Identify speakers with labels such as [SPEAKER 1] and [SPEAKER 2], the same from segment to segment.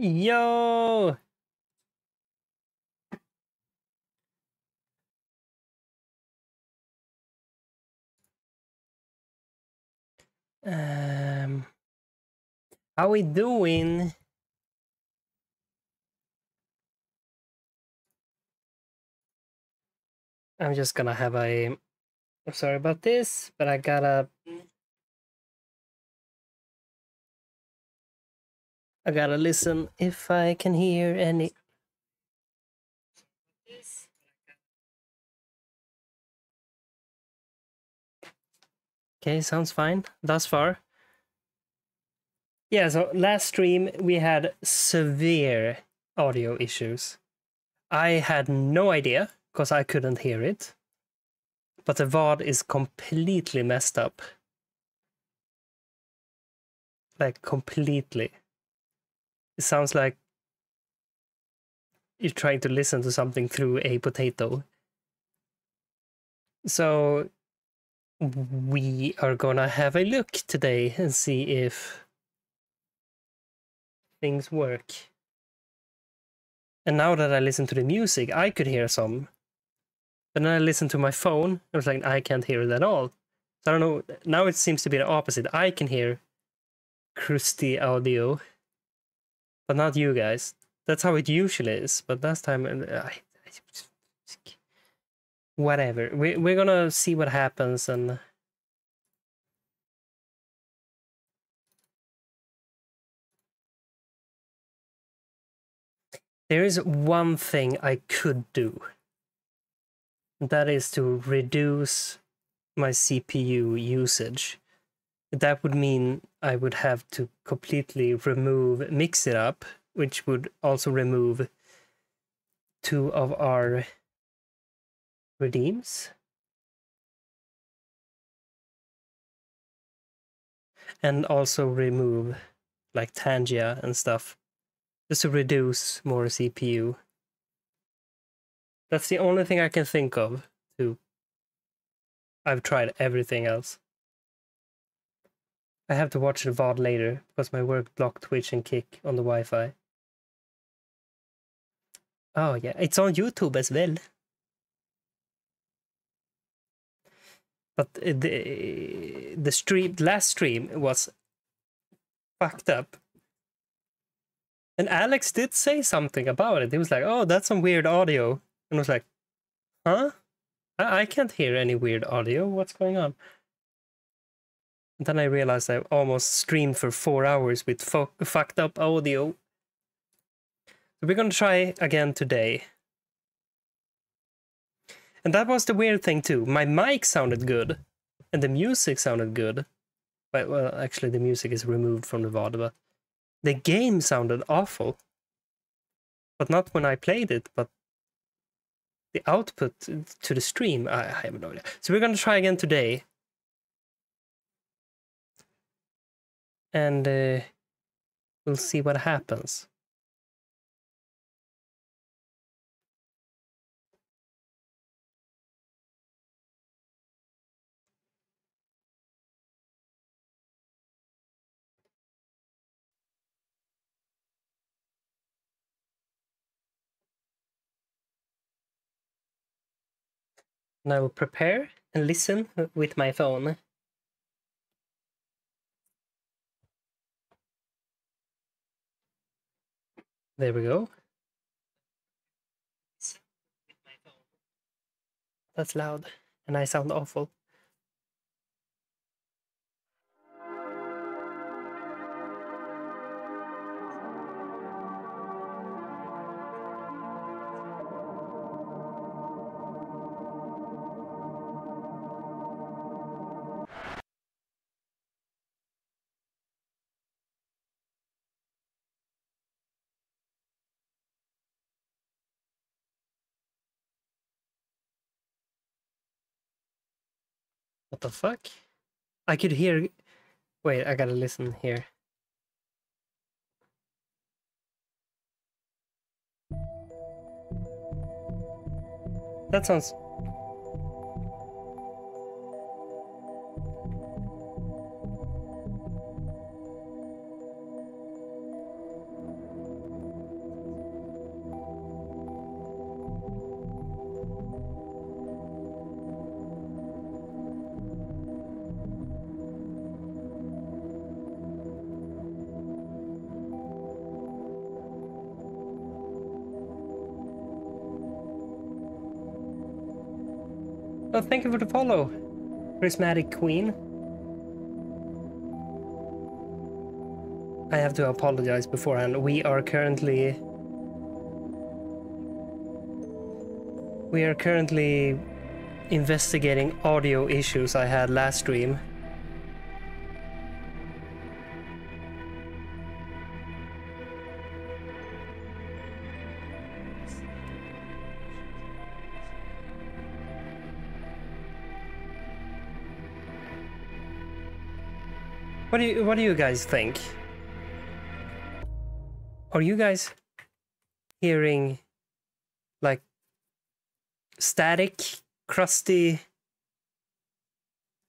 [SPEAKER 1] Yo! Um, how we doing? I'm just gonna have a. I'm sorry about this, but I gotta. I gotta listen if I can hear any. Okay, sounds fine thus far. Yeah, so last stream we had severe audio issues. I had no idea because I couldn't hear it. But the VOD is completely messed up. Like, completely. It sounds like you're trying to listen to something through a potato. So, we are gonna have a look today and see if things work. And now that I listen to the music, I could hear some. But then I listened to my phone, I was like, I can't hear it at all. So I don't know, now it seems to be the opposite. I can hear crusty audio, but not you guys. That's how it usually is, but last time, uh, I, whatever. We, we're gonna see what happens and There is one thing I could do. That is to reduce my CPU usage. That would mean I would have to completely remove Mix It Up, which would also remove two of our redeems. And also remove like Tangia and stuff just to reduce more CPU. That's the only thing I can think of to I've tried everything else. I have to watch the VOD later because my work blocked Twitch and Kick on the Wi-Fi. Oh yeah, it's on YouTube as well. But uh, the uh, the stream last stream was fucked up and Alex did say something about it. He was like, "Oh, that's some weird audio," and I was like, "Huh? I, I can't hear any weird audio. What's going on?" And then I realized I almost streamed for four hours with fo- fucked up audio. So we're gonna try again today. And that was the weird thing too. My mic sounded good, and the music sounded good. But well, actually, the music is removed from the VOD, but the game sounded awful. But not when I played it, but the output to the stream, I, I have no idea. So we're to try again today. And uh, we'll see what happens. And I will prepare and listen with my phone. There we go. That's loud, and I sound awful. The fuck? I could hear... Wait, I gotta listen here. That sounds... Oh, thank you for the follow, Prismatic Queen. I have to apologize beforehand. We are currently we are currently investigating audio issues I had last stream. What do you what do you guys think? Are you guys hearing like static, crusty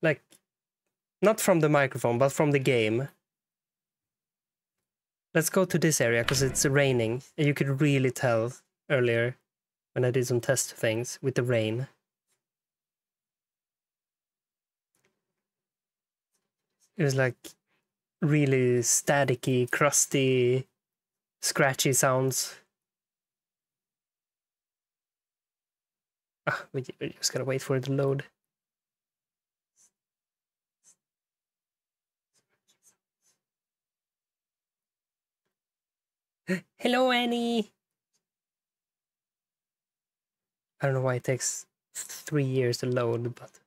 [SPEAKER 1] like not from the microphone but from the game? Let's go to this area because it's raining. And you could really tell earlier when I did some test things with the rain. It was like really staticky, crusty, scratchy sounds. Ah, we, we just gotta wait for it to load. Hello, Annie. I don't know why it takes three years to load, but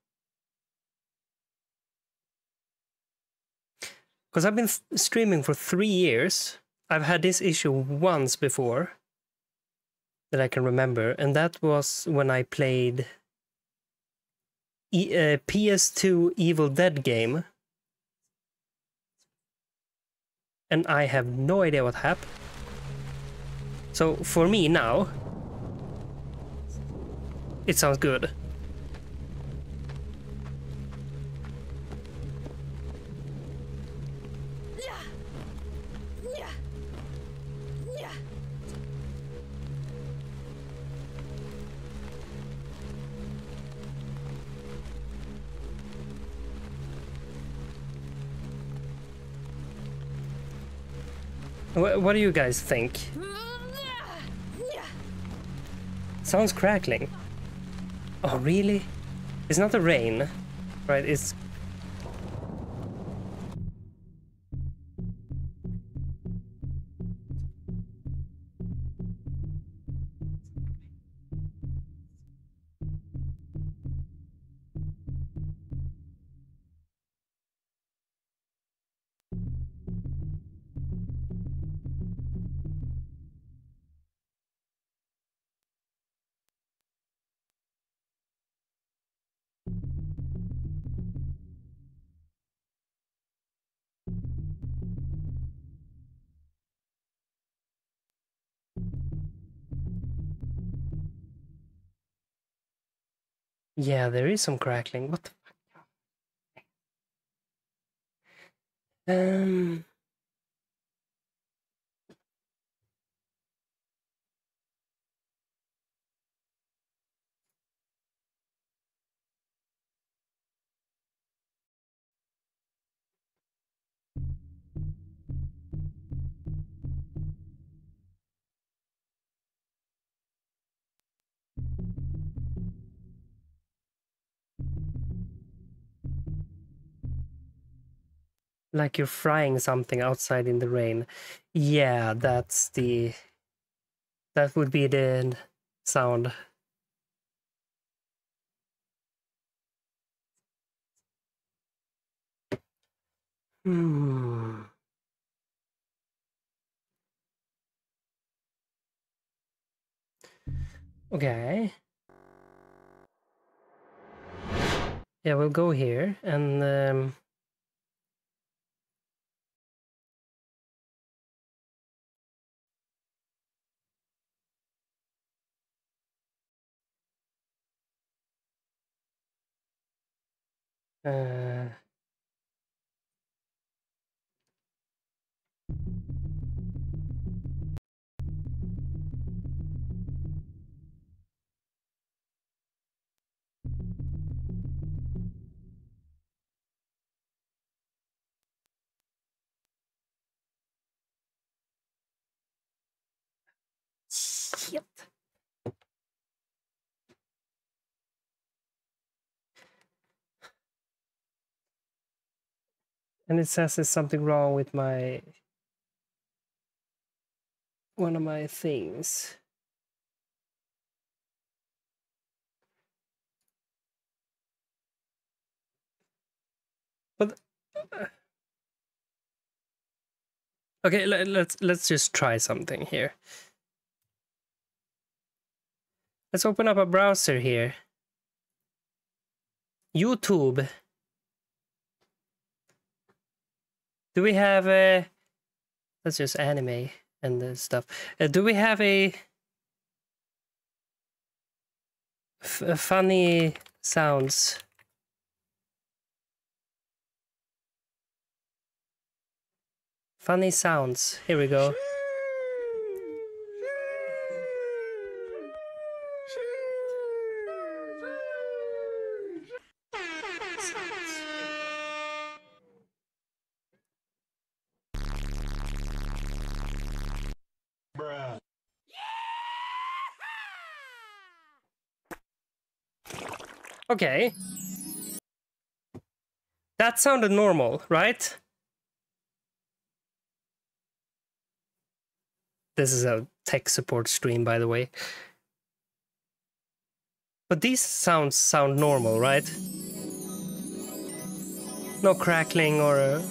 [SPEAKER 1] because I've been streaming for three years, I've had this issue once before that I can remember, and that was when I played uh, PS2 Evil Dead game, and I have no idea what happened. So for me now, it sounds good. What, what do you guys think? Sounds crackling. Oh, really? It's not the rain, right? It's... Yeah, there is some crackling. What the fuck? Um... Like you're frying something outside in the rain. Yeah, that's the... That would be the sound. Hmm. Okay. Yeah, we'll go here and um, uh, Shit. And it says there's something wrong with my one of my things. But uh, okay, let, let's let's just try something here. Let's open up a browser here. YouTube. Do we have a? That's just anime and the stuff. Uh, do we have a, a funny sounds? Funny sounds. Here we go. Okay. That sounded normal, right? This is a tech support stream, by the way. But these sounds sound normal, right? No crackling or... A...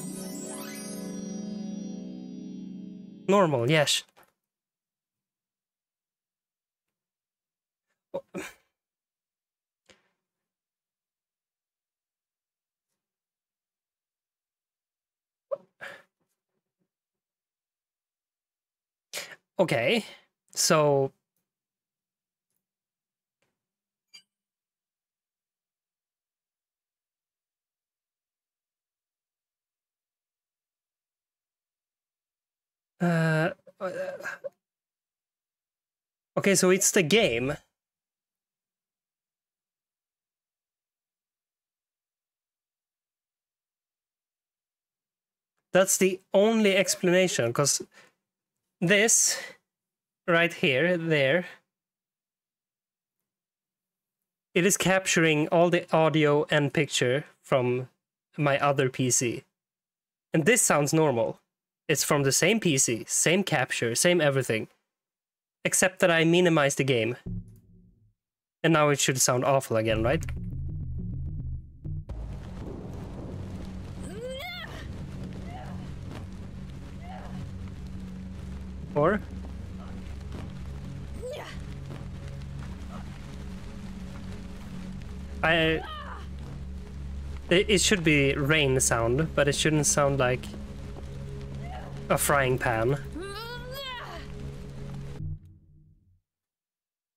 [SPEAKER 1] Normal, yes. Okay, so Uh, uh, okay, so it's the game. That's the only explanation, because this right here, there, it is capturing all the audio and picture from my other PC. And this sounds normal. It's from the same PC, same capture, same everything. Except that I minimized the game. And now it should sound awful again, right? Or? I... It, it should be rain sound, but it shouldn't sound like a frying pan.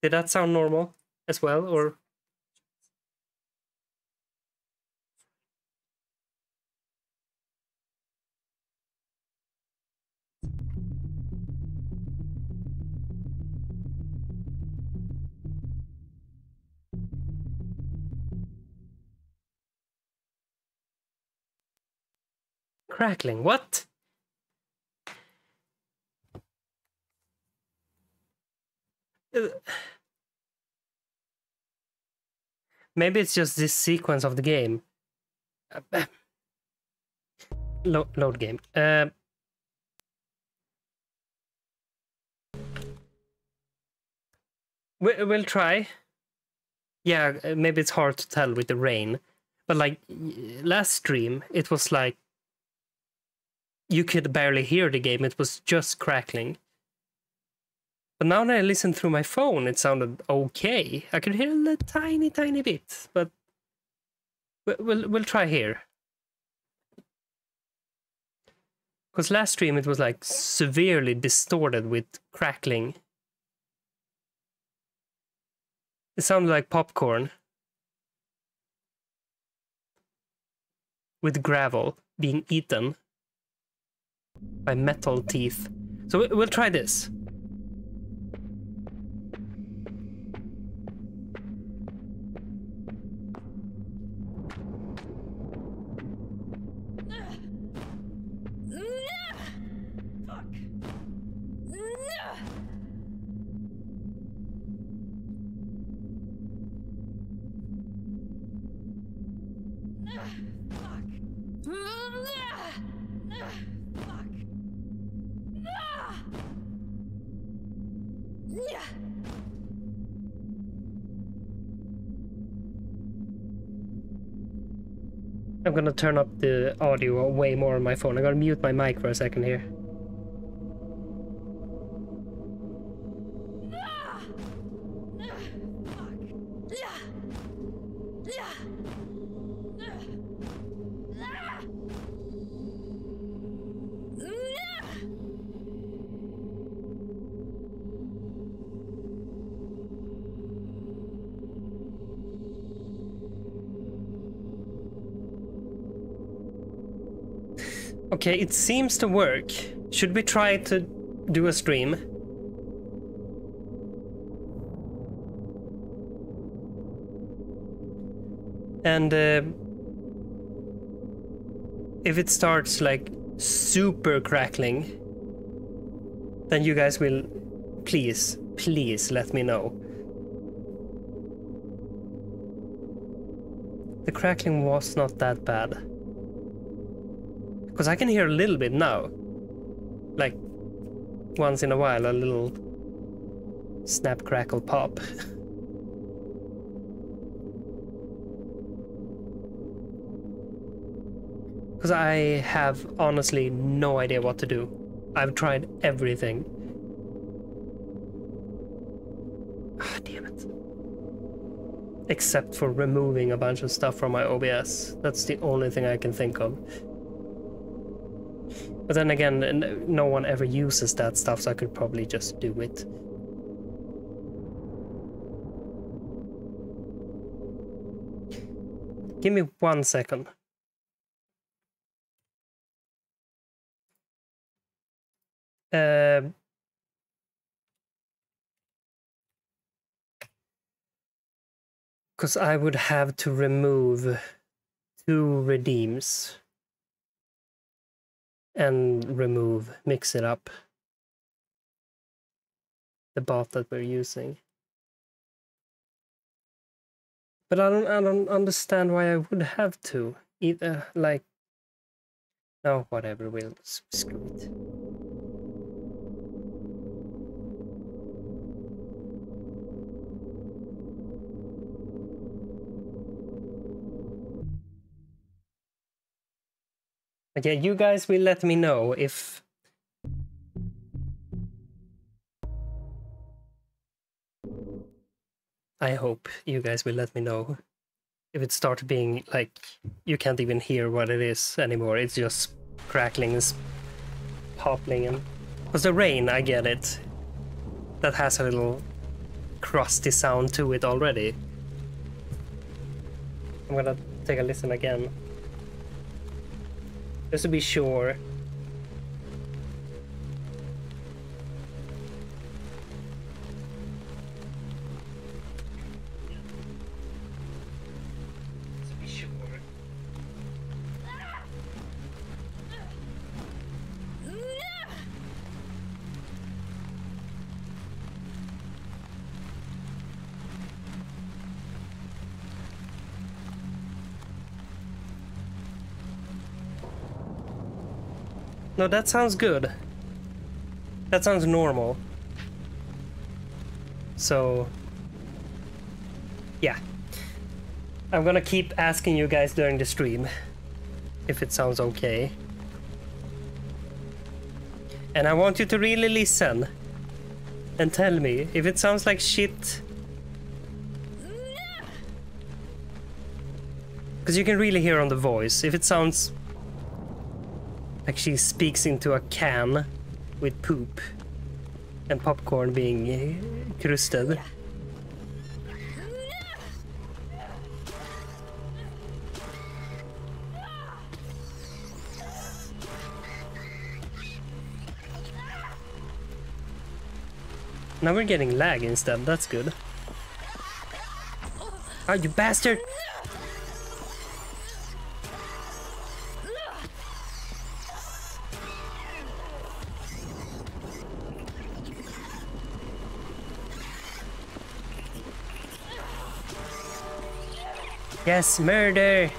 [SPEAKER 1] Did that sound normal as well, or? Crackling, what? Maybe it's just this sequence of the game. Lo load game. Uh, we we'll try. Yeah, uh, maybe it's hard to tell with the rain. But like last stream, it was like you could barely hear the game. It was just crackling. But now that I listen through my phone, it sounded okay. I could hear a tiny, tiny bit, but we'll we'll try here. Because last stream it was like severely distorted with crackling. It sounded like popcorn. With gravel being eaten by metal teeth. So we'll try this. I'm gonna turn up the audio way more on my phone. I'm gonna mute my mic for a second here. Okay, it seems to work. Should we try to do a stream? And uh, if it starts like super crackling, then you guys will please, please let me know. The crackling was not that bad. Because I can hear a little bit now. Like, once in a while, a little snap, crackle, pop. Because I have honestly no idea what to do. I've tried everything. Ah, damn it. Except for removing a bunch of stuff from my OBS. That's the only thing I can think of. But then again, no one ever uses that stuff, so I could probably just do it. Give me one second. Uh, because I would have to remove two redeems and remove, mix it up. The bot that we're using. But I don't, I don't understand why I would have to. Either, like, no, whatever, we'll screw it. Okay, you guys will let me know if... I hope you guys will let me know if it starts being like you can't even hear what it is anymore. It's just crackling and popping and because the rain, I get it. That has a little crusty sound to it already. I'm gonna take a listen again. Just to be sure. No, that sounds good. That sounds normal. So, yeah. I'm gonna keep asking you guys during the stream if it sounds okay. And I want you to really listen and tell me if it sounds like shit. Because you can really hear on the voice. If it sounds like she speaks into a can with poop and popcorn being eh, crusted. Now we're getting lag instead, that's good. Oh, you bastard! Yes, murder!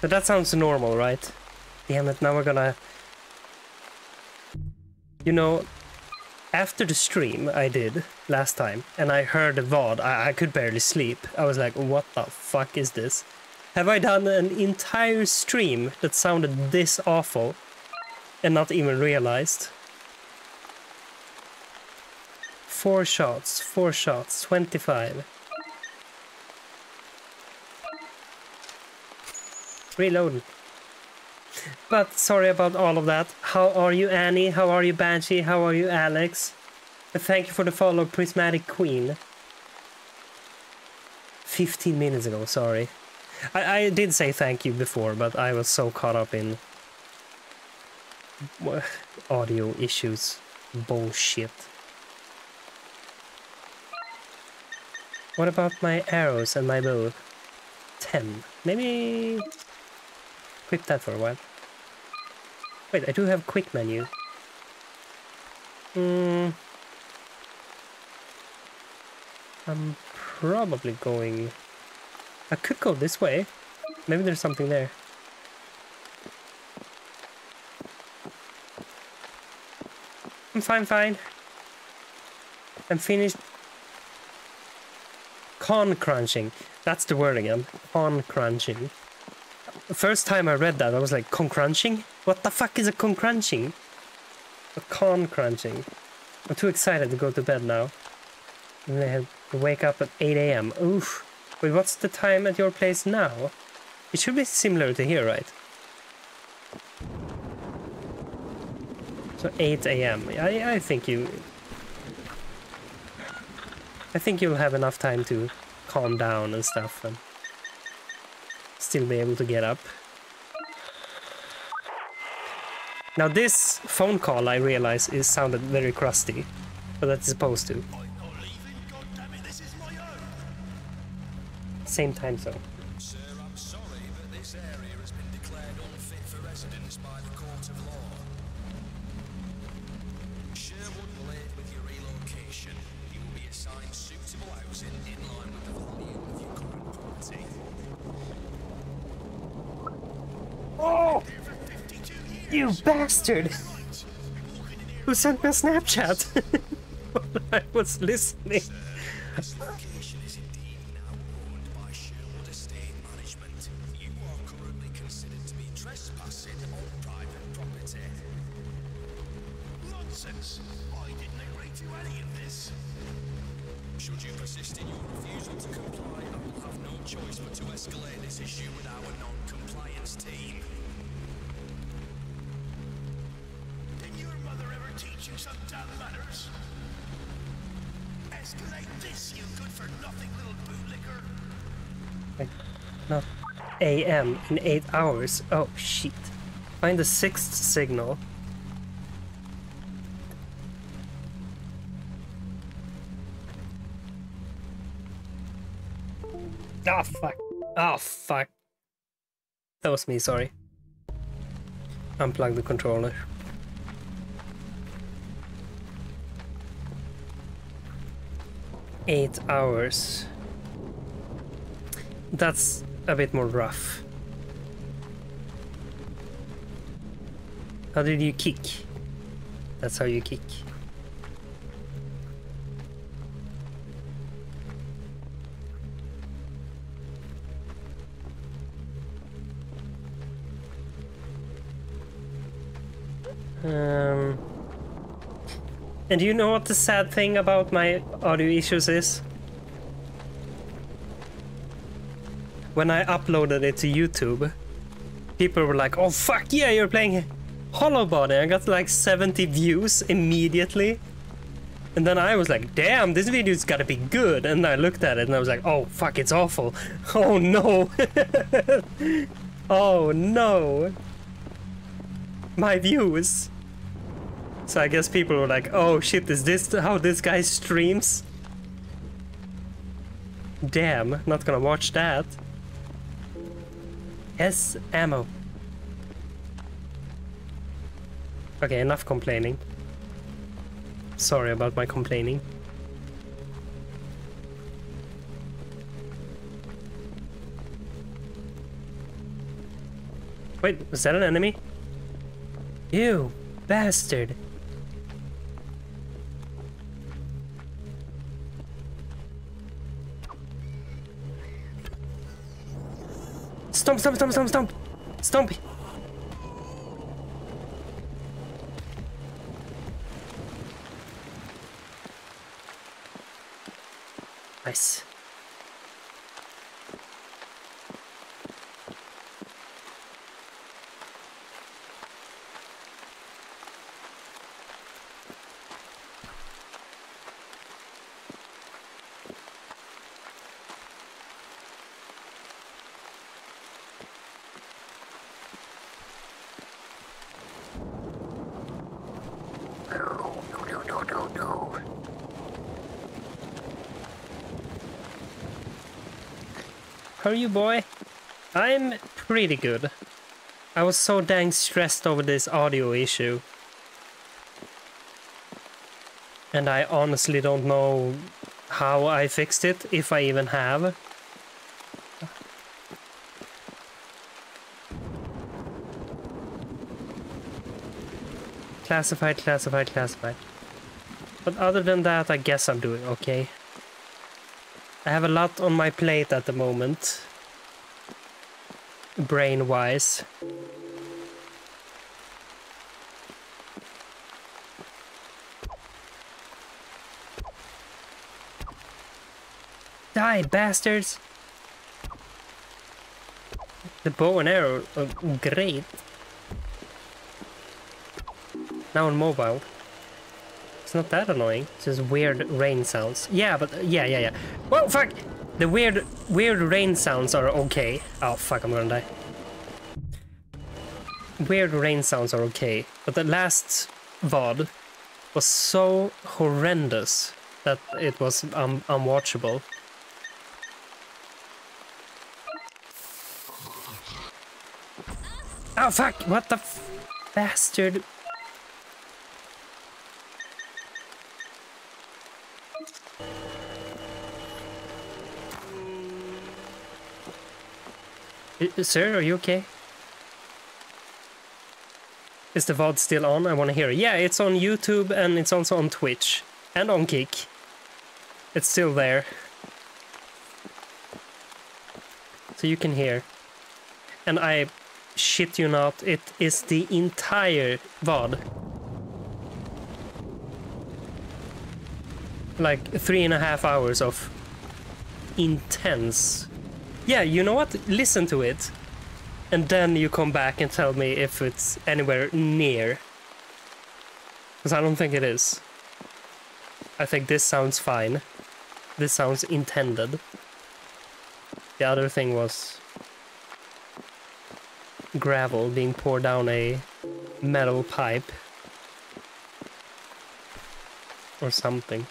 [SPEAKER 1] But that sounds normal, right? Damn it, now we're gonna... You know, after the stream I did last time, and I heard the VOD, I, I could barely sleep. I was like, what the fuck is this? Have I done an entire stream that sounded this awful and not even realized? Four shots, four shots, 25. Reload. But sorry about all of that. How are you, Annie? How are you, Banshee? How are you, Alex? Thank you for the follow, Prismatic Queen. 15 minutes ago, sorry. I, I did say thank you before, but I was so caught up in audio issues. Bullshit. What about my arrows and my bow? 10. Maybe equip that for a while. Wait, I do have quick menu. Hmm. I'm probably going... I could go this way. Maybe there's something there. I'm fine, fine. I'm finished. Con crunching. That's the word again. Um, con crunching. The first time I read that, I was like, con crunching? What the fuck is a con crunching? A con crunching. I'm too excited to go to bed now. And I have to wake up at 8 a.m. Oof. Wait, what's the time at your place now? It should be similar to here, right? So 8 a.m. I, I think you... I think you'll have enough time to calm down and stuff and still be able to get up. Now this phone call I realize is sounded very crusty, but that's supposed to. Same time zone. Bastard! Who sent me a Snapchat? while I was listening.
[SPEAKER 2] In
[SPEAKER 1] 8 hours. Oh shit. Find the sixth signal. Ah fuck. Oh fuck. That was me, sorry. Unplug the controller. Eight hours. That's a bit more rough. How did you kick? That's how you kick. Um, and you know what the sad thing about my audio issues is? When I uploaded it to YouTube, people were like, oh fuck yeah, you're playing Hollowbody. I got like 70 views immediately. And then I was like, damn, this video's gotta be good. And I looked at it and I was like, oh fuck, it's awful. Oh no. oh no. My views. So I guess people were like, oh shit, is this how this guy streams? Damn, not gonna watch that. S ammo. Okay, enough complaining. Sorry about my complaining. Wait, was that an enemy? You bastard. Stomp, stomp, stomp, stomp, stomp! Stomp! Nice. How are you, boy? I'm pretty good. I was so dang stressed over this audio issue. And I honestly don't know how I fixed it, if I even have. Classified, classified, classified. But other than that, I guess I'm doing okay. I have a lot on my plate at the moment. Brain wise. Die, bastards! The bow and arrow are great. Now on mobile. It's not that annoying. It's just weird rain sounds. Yeah, but yeah, yeah, yeah. Whoa, fuck! The weird, weird rain sounds are okay. Oh, fuck, I'm gonna die. Weird rain sounds are okay, but the last VOD was so horrendous that it was um, unwatchable. Oh, fuck! What the bastard? Sir, are you okay? Is the VOD still on? I want to hear it. Yeah, it's on YouTube and it's also on Twitch and on Kick. It's still there. So you can hear. And I shit you not, it is the entire VOD. Like three and a half hours of intense yeah, you know what? Listen to it. And then you come back and tell me if it's anywhere near. Because I don't think it is. I think this sounds fine. This sounds intended. The other thing was gravel being poured down a metal pipe. Or something.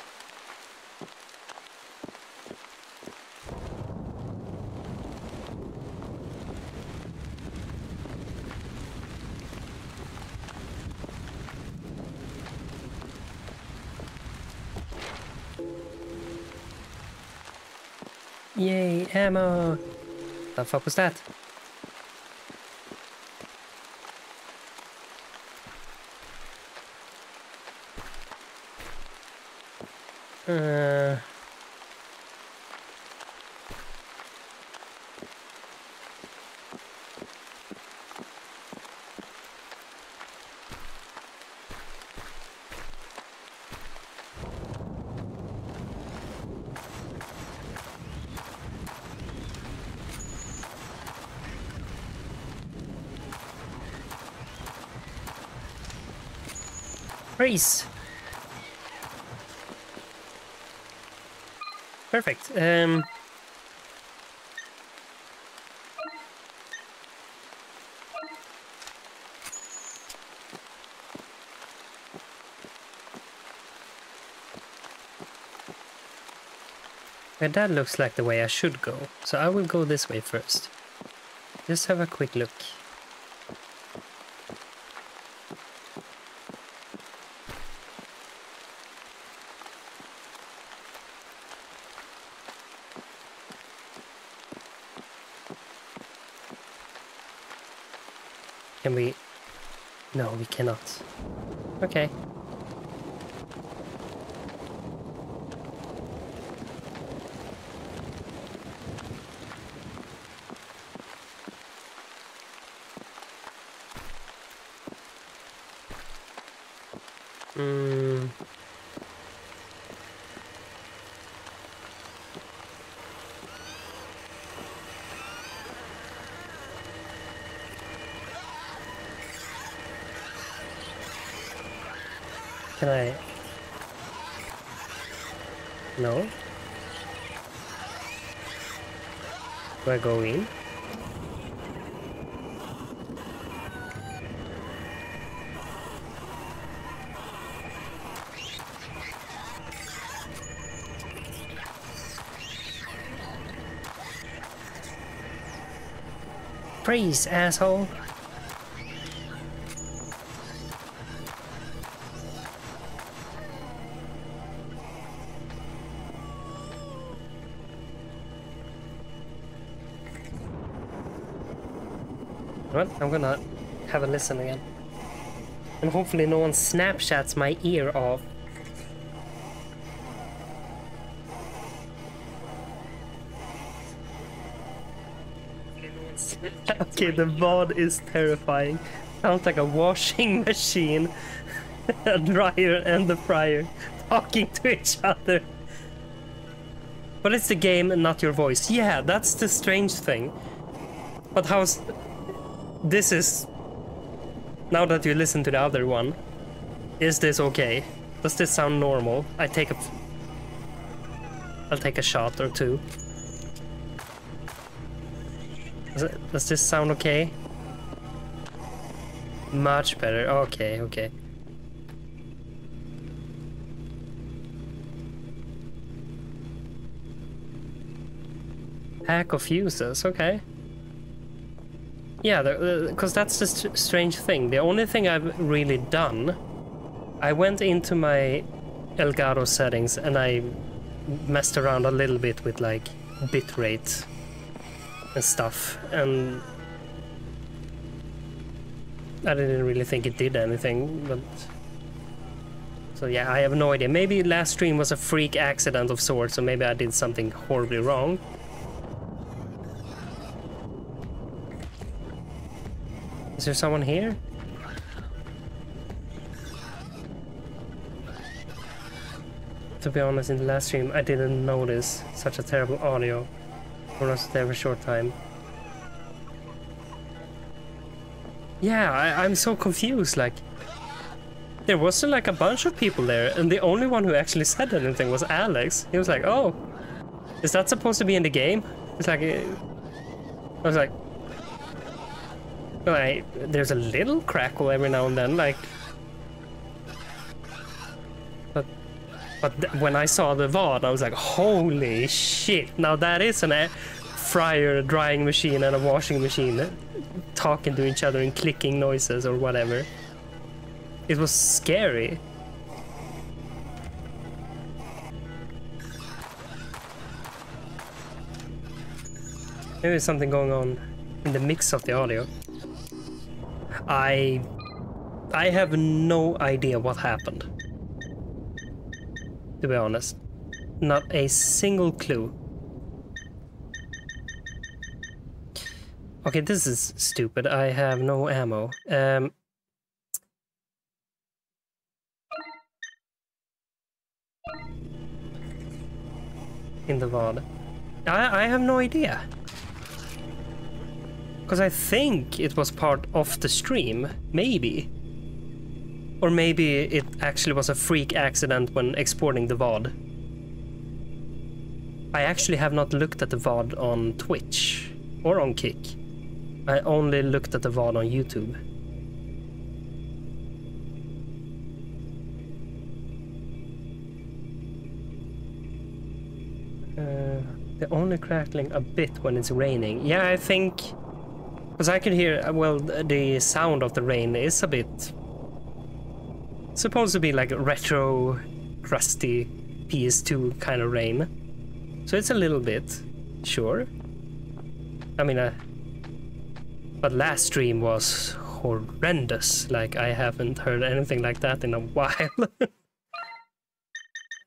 [SPEAKER 1] Fuck was that? Perfect. Um, and that looks like the way I should go, so I will go this way first. Just have a quick look. Can we... No, we cannot. Okay. Mm. Can I? No. Do I go in? Freeze, asshole! I'm gonna have a listen again. And hopefully no one snapshots my ear off. okay, the VOD is terrifying. Sounds like a washing machine, a dryer and the fryer talking to each other. But it's the game and not your voice. Yeah, that's the strange thing. But how's... This is... Now that you listen to the other one, is this okay? Does this sound normal? I take a... I'll take a shot or two. Does, it, does this sound okay? Much better. Okay, okay. Pack of fuses, okay. Yeah, because that's the st strange thing. The only thing I've really done, I went into my Elgato settings and I messed around a little bit with like bitrate and stuff, and I didn't really think it did anything, but so yeah, I have no idea. Maybe last stream was a freak accident of sorts, so maybe I did something horribly wrong. Is there someone here? To be honest, in the last stream, I didn't notice such a terrible audio. I was there for a short time. Yeah, I, I'm so confused, like... There wasn't like a bunch of people there, and the only one who actually said anything was Alex. He was like, oh, is that supposed to be in the game? It's like... Uh, I was like... Like, there's a little crackle every now and then, like... But, but when I saw the VOD, I was like, holy shit, now that is an air fryer, a drying machine, and a washing machine eh, talking to each other and clicking noises or whatever. It was scary. Maybe there's something going on in the mix of the audio. I I have no idea what happened. To be honest. Not a single clue. Okay, this is stupid. I have no ammo. Um, in the VOD. I, I have no idea. Because I think it was part of the stream, maybe. Or maybe it actually was a freak accident when exporting the VOD. I actually have not looked at the VOD on Twitch or on Kick. I only looked at the VOD on YouTube. Uh, the only crackling a bit when it's raining. Yeah, I think... Because I can hear, uh, well, the sound of the rain is a bit... Supposed to be like retro, crusty PS2 kind of rain. So it's a little bit, sure. I mean, uh, but last stream was horrendous. Like I haven't heard anything like that in a while.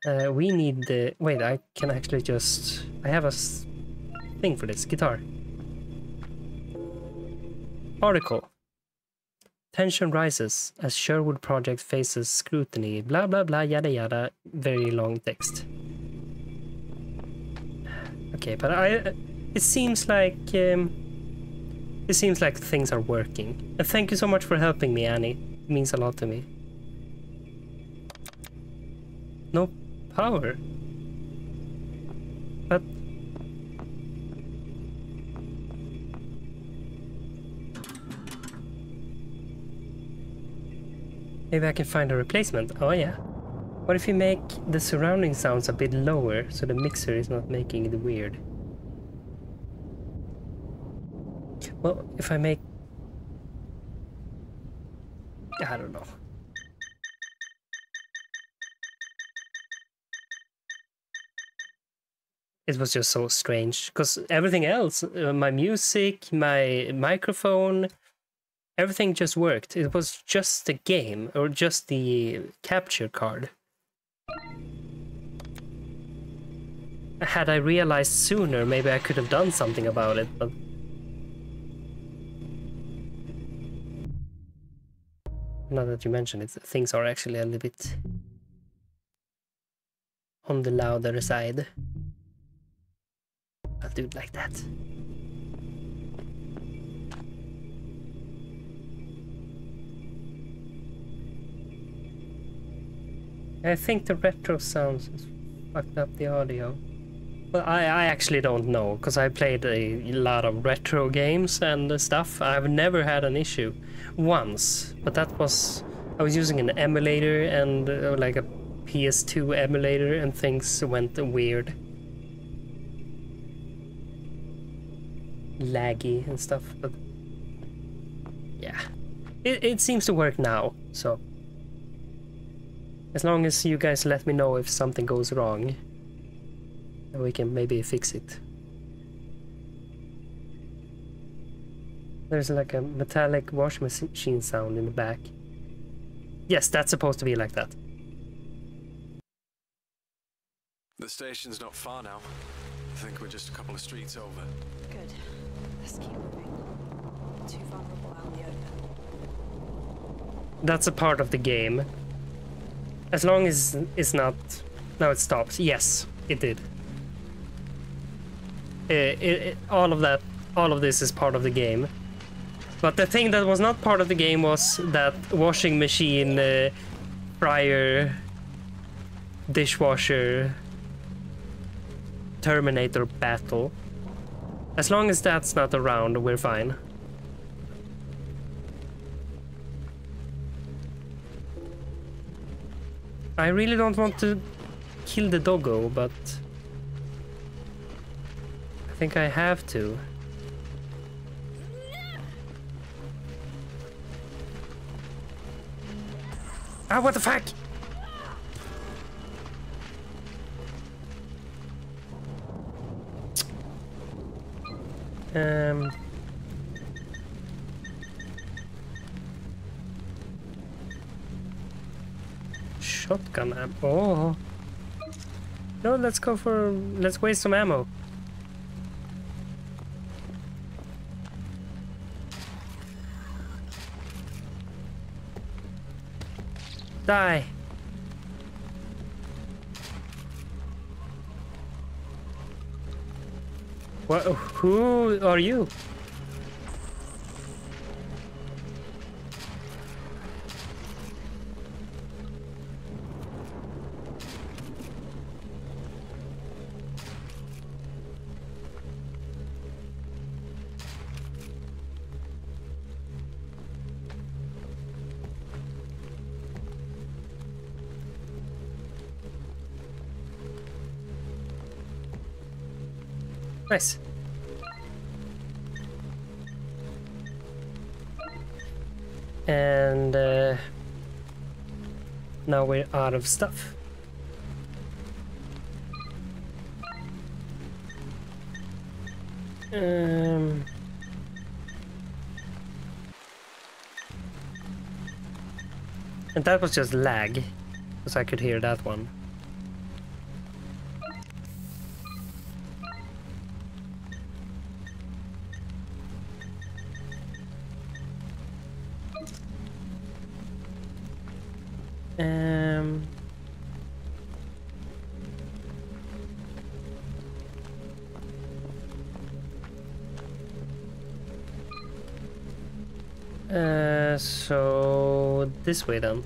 [SPEAKER 1] uh, we need the. Wait, I can actually just. I have a thing for this guitar. Article. Tension rises as Sherwood project faces scrutiny. Blah blah blah. Yada yada. Very long text. Okay, but I. It seems like. Um, it seems like things are working. And thank you so much for helping me, Annie. It means a lot to me. No power. But maybe I can find a replacement. Oh yeah. What if you make the surrounding sounds a bit lower so the mixer is not making it weird? Well, if I make... I don't know. It was just so strange because everything else, uh, my music, my microphone, everything just worked. It was just the game or just the capture card. Had I realized sooner, maybe I could have done something about it, but now that you mention it, things are actually a little bit on the louder side. I'll do it like that. I think the retro sounds fucked up the audio. Well, I, I actually don't know, because I played a lot of retro games and stuff. I've never had an issue. Once, but that was... I was using an emulator and uh, like a PS2 emulator and things went weird. Laggy and stuff, but... Yeah. It, it seems to work now, so... As long as you guys let me know if something goes wrong, then we can maybe fix it. There's like a metallic washing machine sound in the back. Yes, that's supposed to be like that.
[SPEAKER 2] The station's not far now. I think we're just a couple of streets over.
[SPEAKER 3] Good. Let's keep moving. Too vulnerable out in the open.
[SPEAKER 1] That's a part of the game. As long as it's not... Now it stops. Yes, it did. Uh, it, it, all of that, all of this is part of the game. But the thing that was not part of the game was that washing machine, uh, fryer, dishwasher, Terminator battle. As long as that's not around, we're fine. I really don't want to kill the doggo, but I think I have to. Ah, what the fuck? Um. Shotgun ammo. Oh. No, let's go for. Let's waste some ammo. Die. What? Who are you? Nice. And uh, now we're out of stuff. Um, And that was just lag, because I could hear that one. This way then.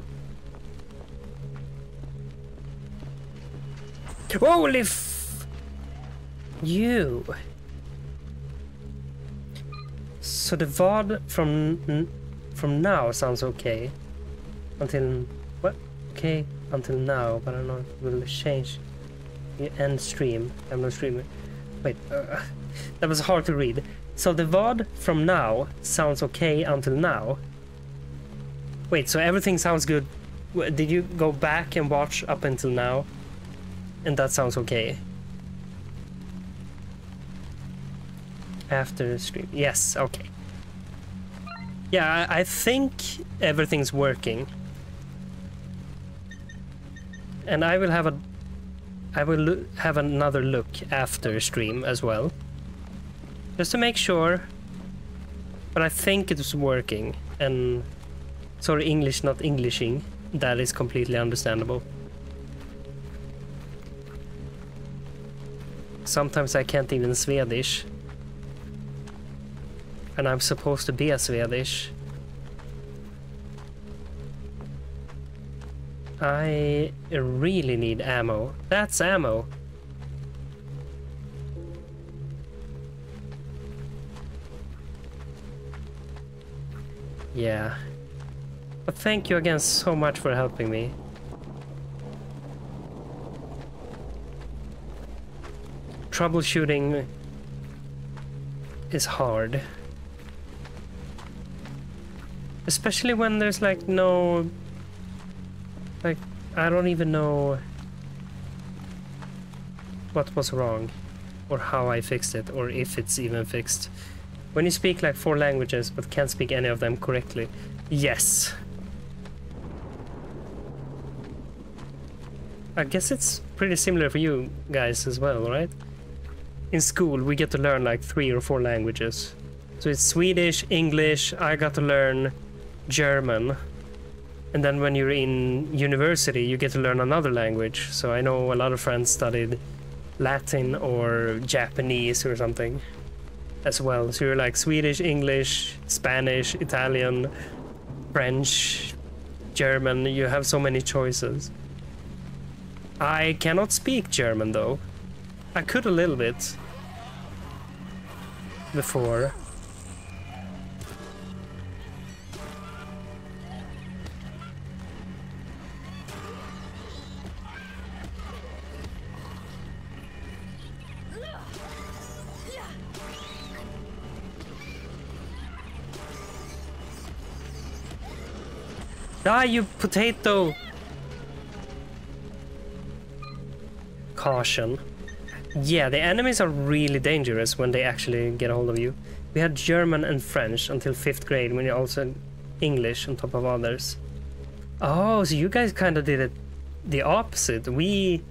[SPEAKER 1] Holy f- You! So the VOD from from now sounds okay. Until what? Okay, until now, but I don't know it will change. End stream. I'm not streaming. Wait, uh, that was hard to read. So the VOD from now sounds okay until now. Wait, so everything sounds good. Did you go back and watch up until now? And that sounds okay. After the stream. Yes, okay. Yeah, I, I think everything's working. And I will have a I will have another look after stream as well. Just to make sure. But I think it's working and sorry English not Englishing. That is completely understandable. Sometimes I can't even Swedish. And I'm supposed to be a Swedish. I really need ammo. That's ammo. Yeah. But thank you again so much for helping me. Troubleshooting is hard. Especially when there's like no like I don't even know what was wrong or how I fixed it or if it's even fixed. When you speak like four languages but can't speak any of them correctly, yes. I guess it's pretty similar for you guys as well, right? In school, we get to learn like three or four languages. So it's Swedish, English, I got to learn German. And then when you're in university, you get to learn another language. So I know a lot of friends studied Latin or Japanese or something as well. So you're like Swedish, English, Spanish, Italian, French, German. You have so many choices. I cannot speak German though. I could a little bit before. Die, you potato! Caution. Yeah, the enemies are really dangerous when they actually get a hold of you. We had German and French until 5th grade, when you also English on top of others. Oh, so you guys kind of did it the opposite. We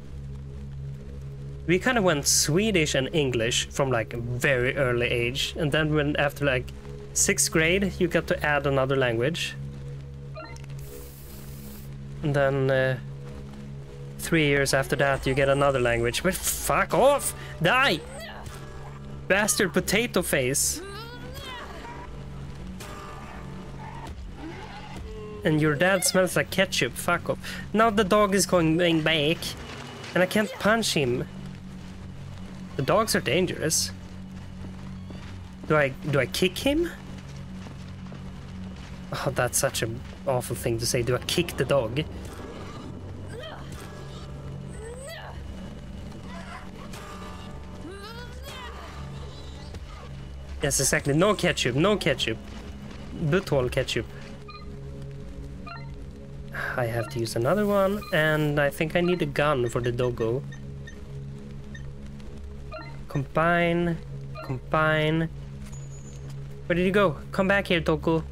[SPEAKER 1] we kind of went Swedish and English from like a very early age, and then when after like sixth grade, you got to add another language. And then uh, three years after that, you get another language. But fuck off! Die! Bastard potato face! And your dad smells like ketchup. Fuck off. Now the dog is going back. And I can't punch him. The dogs are dangerous. Do I do I kick him? Oh, that's such an awful thing to say. Do I kick the dog? Yes, exactly. No ketchup, no ketchup. Butthole ketchup. I have to use another one, and I think I need a gun for the doggo. Combine, combine. Where did you go? Come back here, Toku.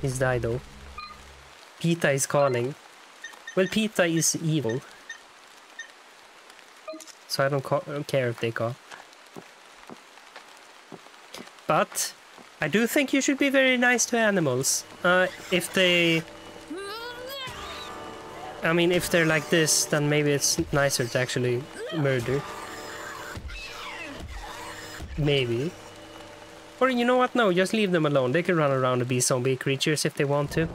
[SPEAKER 1] He's died though. PETA is calling. Well, PETA is evil. So I don't, don't care if they call. But I do think you should be very nice to animals. Uh, if they... I mean, if they're like this, then maybe it's nicer to actually murder. Maybe. Or you know what? No, just leave them alone. They can run around and be zombie creatures if they want to.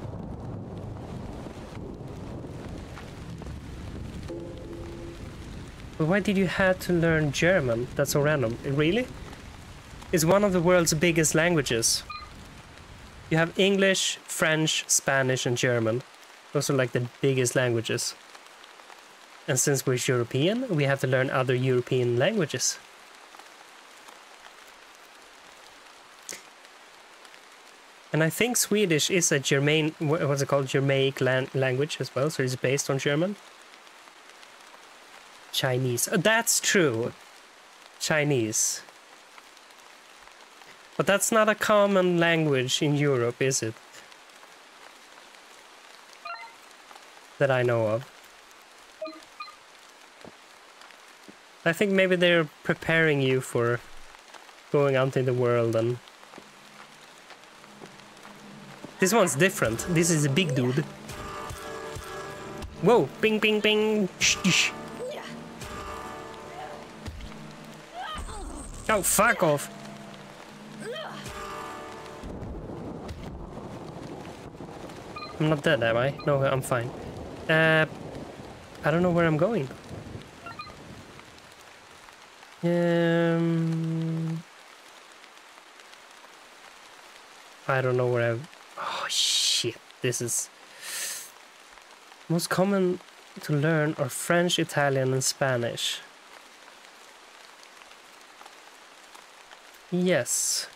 [SPEAKER 1] Why did you have to learn German? That's so random. Really? It's one of the world's biggest languages. You have English, French, Spanish, and German. Those are like the biggest languages. And since we're European, we have to learn other European languages. And I think Swedish is a German, what's it called, Germanic lan- language as well, so it's based on German. Chinese. Oh, that's true. Chinese. But that's not a common language in Europe, is it? That I know of. I think maybe they're preparing you for going out in the world and this one's different. This is a big dude. Whoa! Bing, bing, bing! Shh, shh. Oh, fuck off! I'm not dead, am I? No, I'm fine. Uh, I don't know where I'm going. Um, I don't know where I've. Oh shit! This is most common to learn are French, Italian, and Spanish. Yes.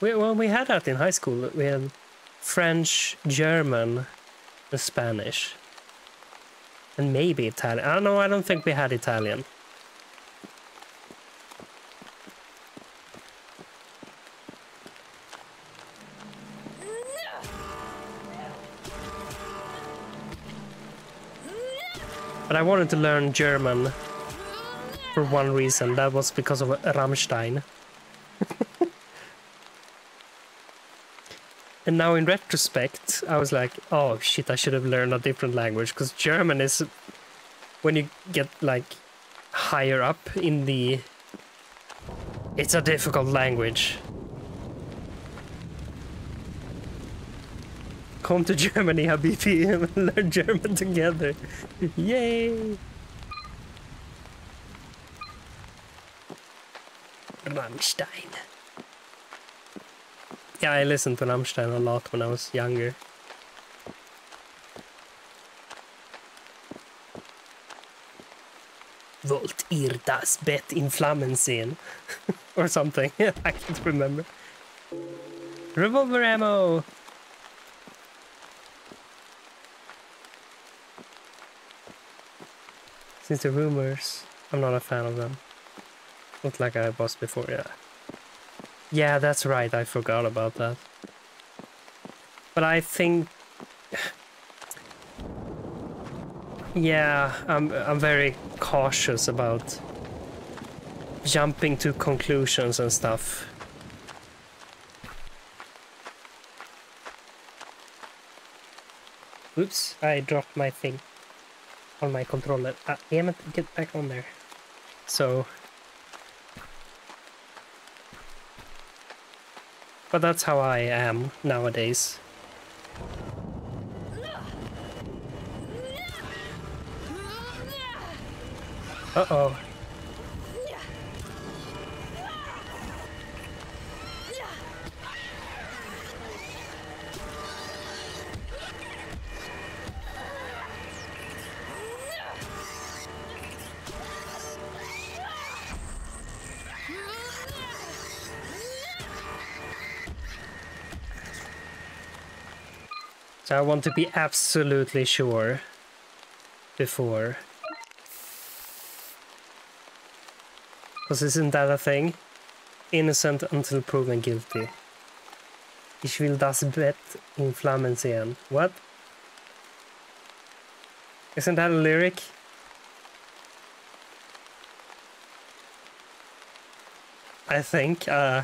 [SPEAKER 1] We, well, we had that in high school. We had French, German, and Spanish. And maybe Italian. I don't know, I don't think we had Italian. But I wanted to learn German for one reason. That was because of Rammstein. and now in retrospect, I was like, oh shit, I should have learned a different language because German is when you get like higher up in the it's a difficult language. Come to Germany, Habibi, and learn German together. Yay! Rammstein. Yeah, I listened to Rammstein a lot when I was younger. Wollt ihr das Bett in Flammen sehen? or something. I can't remember. Revolver ammo! Since the rumors, I'm not a fan of them. Not like I was before, yeah. Yeah, that's right, I forgot about that. But I think... Yeah, I'm, I'm very cautious about jumping to conclusions and stuff. Oops, I dropped my thing on my controller. Ah, damn it, get back on there. So... But that's how I am nowadays. Uh-oh. So I want to be absolutely sure before. Because isn't that a thing? Innocent until proven guilty. Ich will das Bett in Flammen sehen. What? Isn't that a lyric? I think uh,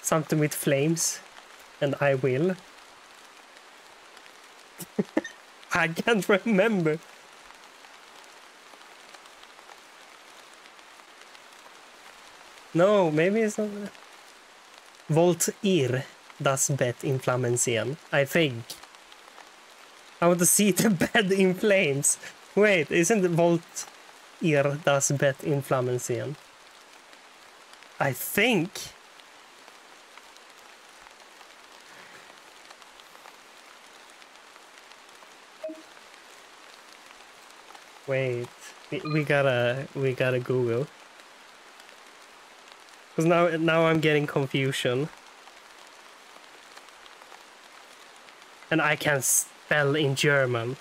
[SPEAKER 1] something with flames, and I will. I can't remember. No, maybe it's not. Wollt ihr das Bett in Flammen sehen. I think. I want to see the bed in flames. Wait, isn't Wollt ihr das Bett in Flammen sehen? I think. Wait, we, gotta we gotta Google. Cause now now I'm getting confusion. And I can spell in German.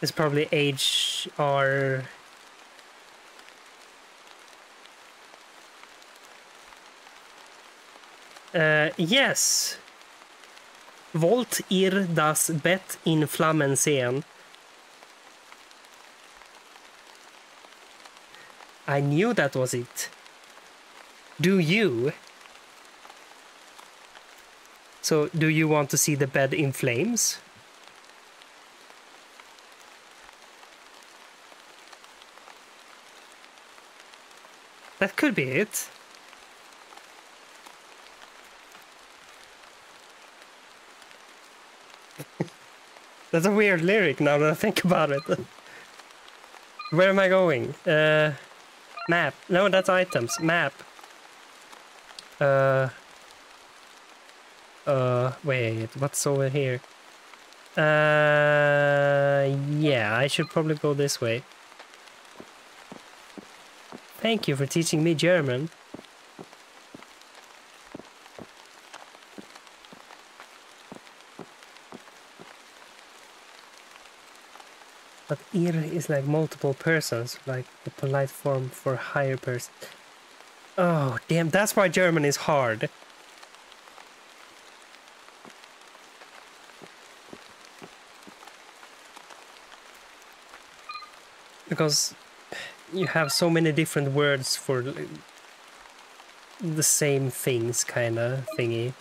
[SPEAKER 1] It's probably H R Uh, yes. Wollt ihr das Bett in Flammen sehen? I knew that was it. Do you? So, do you want to see the bed in flames? That could be it. That's a weird lyric now that I think about it. Where am I going? Uh, map. No, that's items. Map. Uh. Uh, wait, what's over here? Uh, yeah, I should probably go this way. Thank you for teaching me German. But ir is like multiple persons, like the polite form for higher person. Oh, damn, that's why German is hard. Because you have so many different words for the same things, kind of thingy.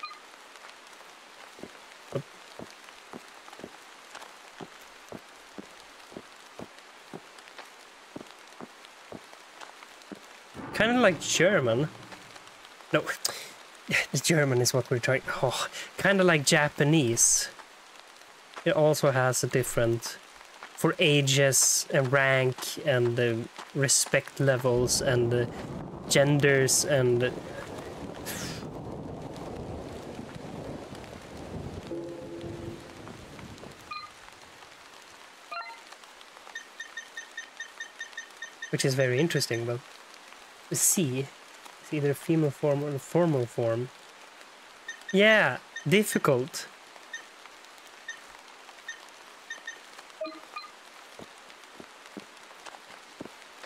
[SPEAKER 1] Kind of like German. No, German is what we're trying. Oh, kind of like Japanese. It also has a different for ages and rank and uh, respect levels and uh, genders and. Which is very interesting, but C It's either a female form or a formal form. Yeah, difficult.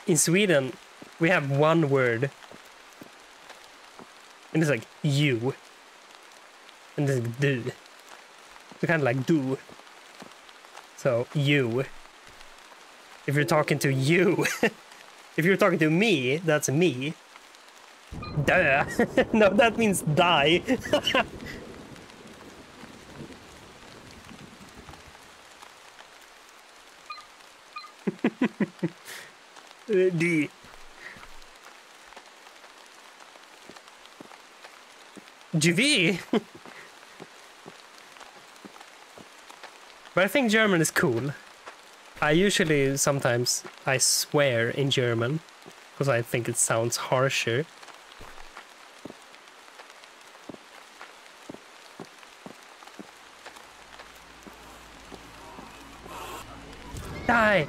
[SPEAKER 1] In Sweden, we have one word. And it's like you. And it's like du. So kind of like do. So you. If you're talking to you, if you're talking to me, that's me. Duh. no, that means die. D. GV. but I think German is cool. I usually sometimes I swear in German because I think it sounds harsher. Die!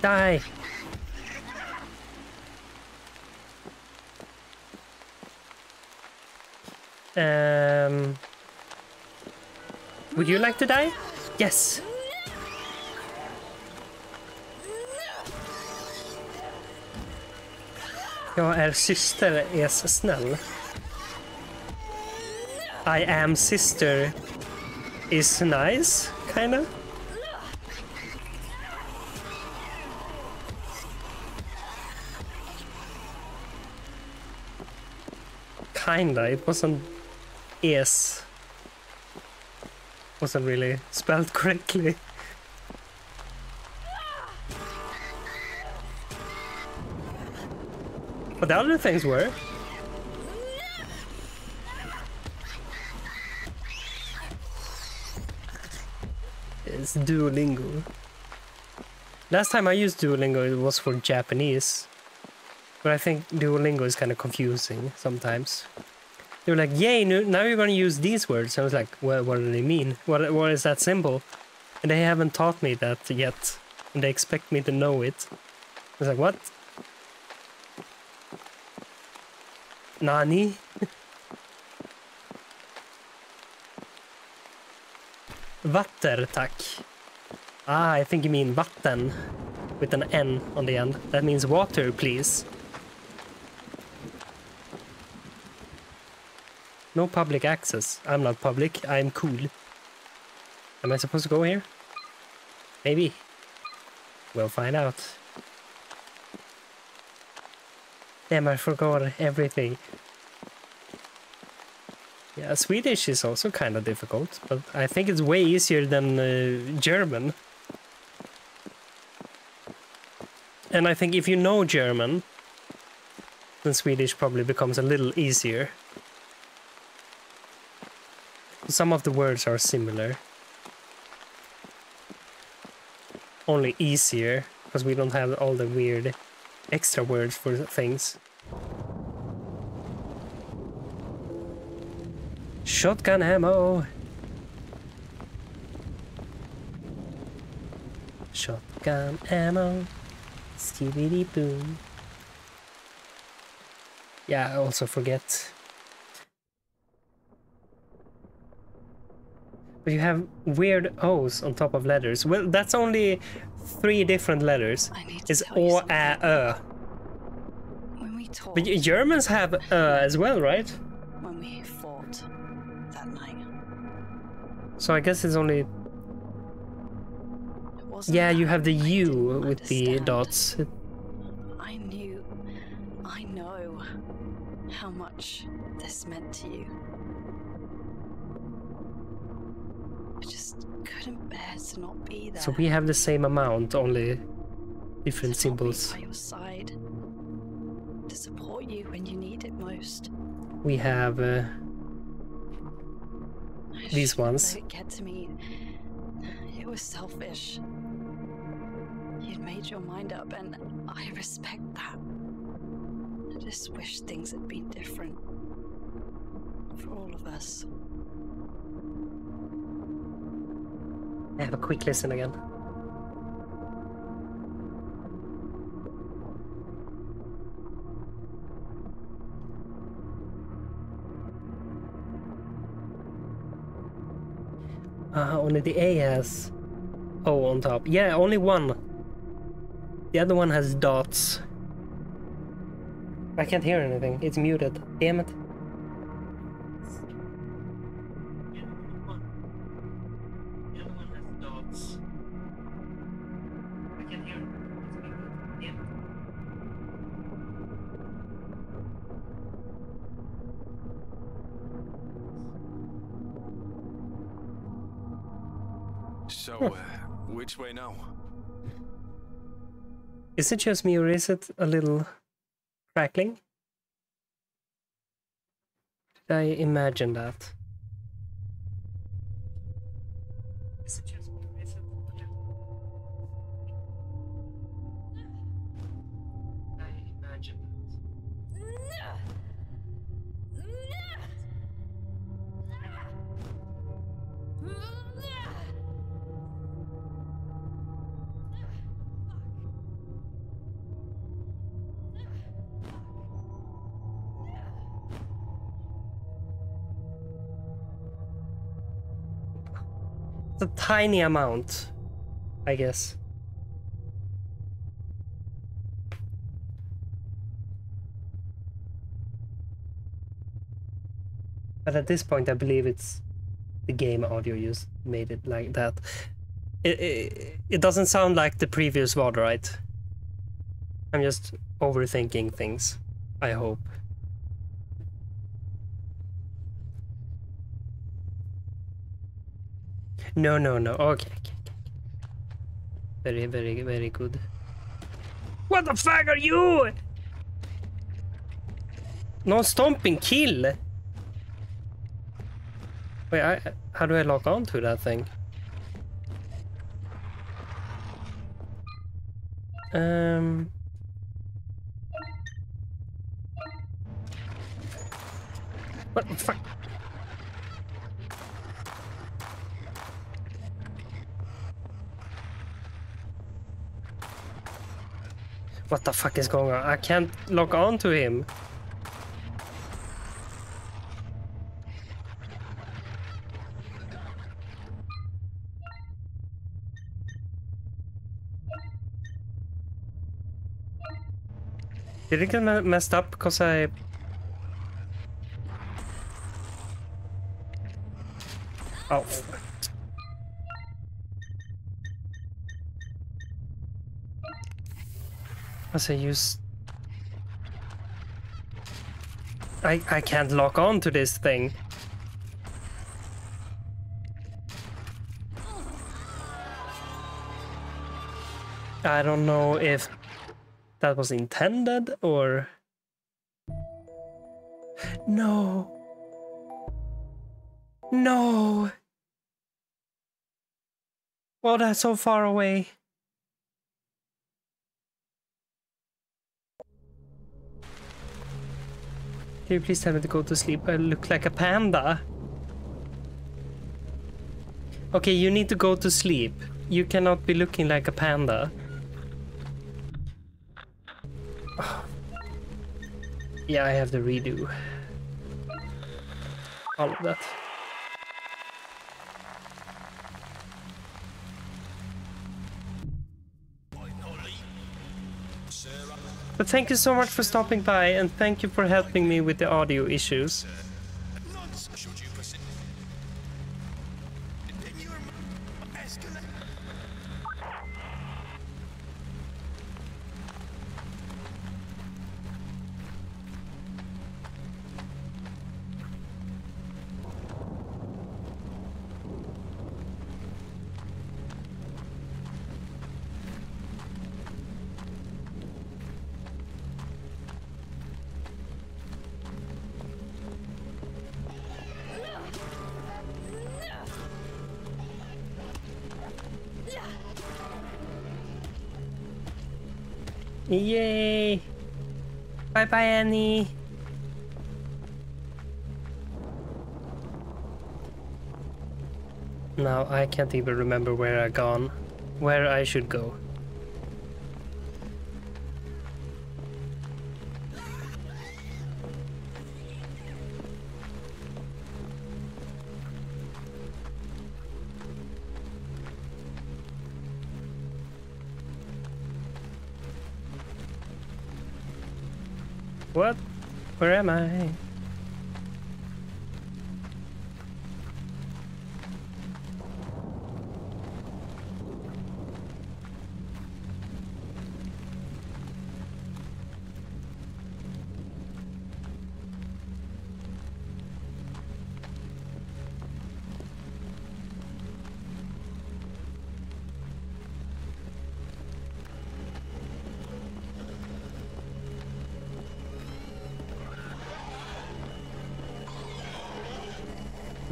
[SPEAKER 1] Die! Um, like to die? Yes. Jag är syster är snäll. I am sister is nice, kinda. Kinda, it wasn't is. Wasn't really spelled correctly. But the other things were. It's Duolingo. Last time I used Duolingo, it was for Japanese. But I think Duolingo is kind of confusing sometimes. They were like, yay, now you're going to use these words. I was like, well, what do they mean? What, what is that symbol? And they haven't taught me that yet. And they expect me to know it. I was like, what? Nani? Vatter, tack. Ah, I think you mean vatten with an N on the end. That means water, please. No public access. I'm not public. I'm cool. Am I supposed to go here? Maybe. We'll find out. Damn, I forgot everything. Yeah, Swedish is also kind of difficult, but I think it's way easier than uh, German. And I think if you know German, then Swedish probably becomes a little easier. Some of the words are similar. Only easier, because we don't have all the weird extra words for things. Shotgun ammo. Shotgun ammo. Skibidi boom. Yeah, I also forget. But you have weird O's on top of letters. Well, that's only three different letters.
[SPEAKER 3] I need to
[SPEAKER 1] It's O, A, Ö.
[SPEAKER 3] When we talked,
[SPEAKER 1] But Germans have Ö as well, right?
[SPEAKER 3] when we fought that night,
[SPEAKER 1] So I guess it's only...
[SPEAKER 3] it
[SPEAKER 1] Yeah, you have the U with the dots.
[SPEAKER 3] I knew, I know how much this meant to you. Couldn't bear to not be there.
[SPEAKER 1] So we have the same amount, only different
[SPEAKER 3] to
[SPEAKER 1] symbols.
[SPEAKER 3] by your side, to support you when you need it most.
[SPEAKER 1] We have uh, These ones.
[SPEAKER 3] Let it get to me. It was selfish. You'd made your mind up, and I respect that. I just wish things had been different for all of us.
[SPEAKER 1] Have a quick listen again. Uh, only the A has O on top. Yeah, only one. The other one has dots. I can't hear anything. It's muted. Damn it.
[SPEAKER 2] Which way now?
[SPEAKER 1] Is it just me or is it a little crackling? Did I imagine that? tiny amount, I guess. But at this point, I believe it's the game audio use made it like that. It, it, it doesn't sound like the previous one, right? I'm just overthinking things, I hope. No, no, no. Okay. Very, very, very good. What the fuck are you? No stomping kill. Wait, I, how do I log on to that thing? Um. What the fuck? What the fuck is going on? I can't log on to him. Did it get messed up because I... Oh. I use... I, I can't lock on to this thing. I don't know if that was intended or... No. No. Well, that's so far away. Can you please tell me to go to sleep? I look like a panda. Okay, you need to go to sleep. You cannot be looking like a panda. Yeah, I have to redo all of that. But thank you so much for stopping by and thank you for helping me with the audio issues. Yay! Bye bye, Annie. Now I can't even remember where I gone, where I should go. Where am I?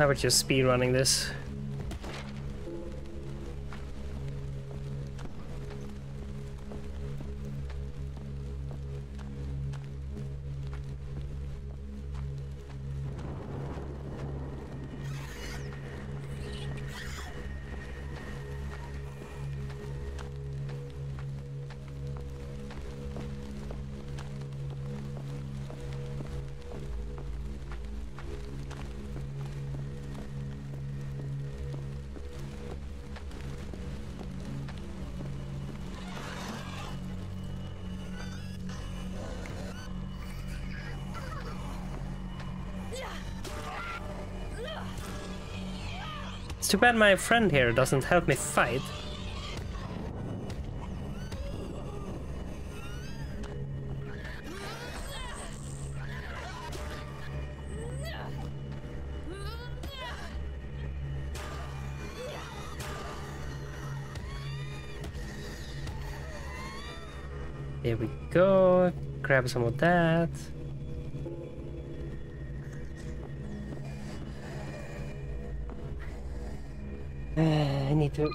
[SPEAKER 1] Now we're just speed running this. Too bad my friend here doesn't help me fight. There we go. Grab some of that. Need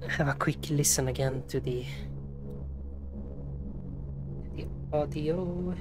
[SPEAKER 1] to have a quick listen again to the, the audio.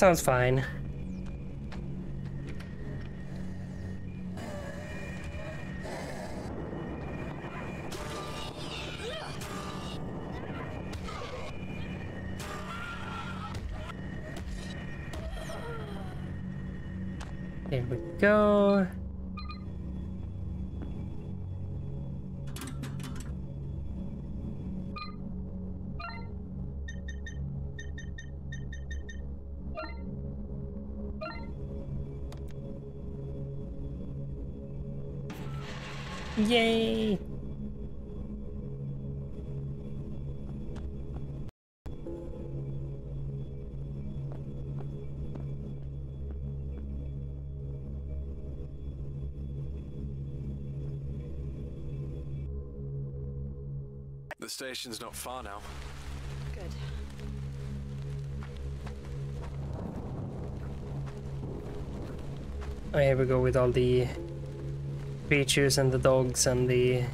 [SPEAKER 1] Sounds fine.
[SPEAKER 2] Station's not far now.
[SPEAKER 3] Good.
[SPEAKER 1] Oh, here we go with all the creatures and the dogs and the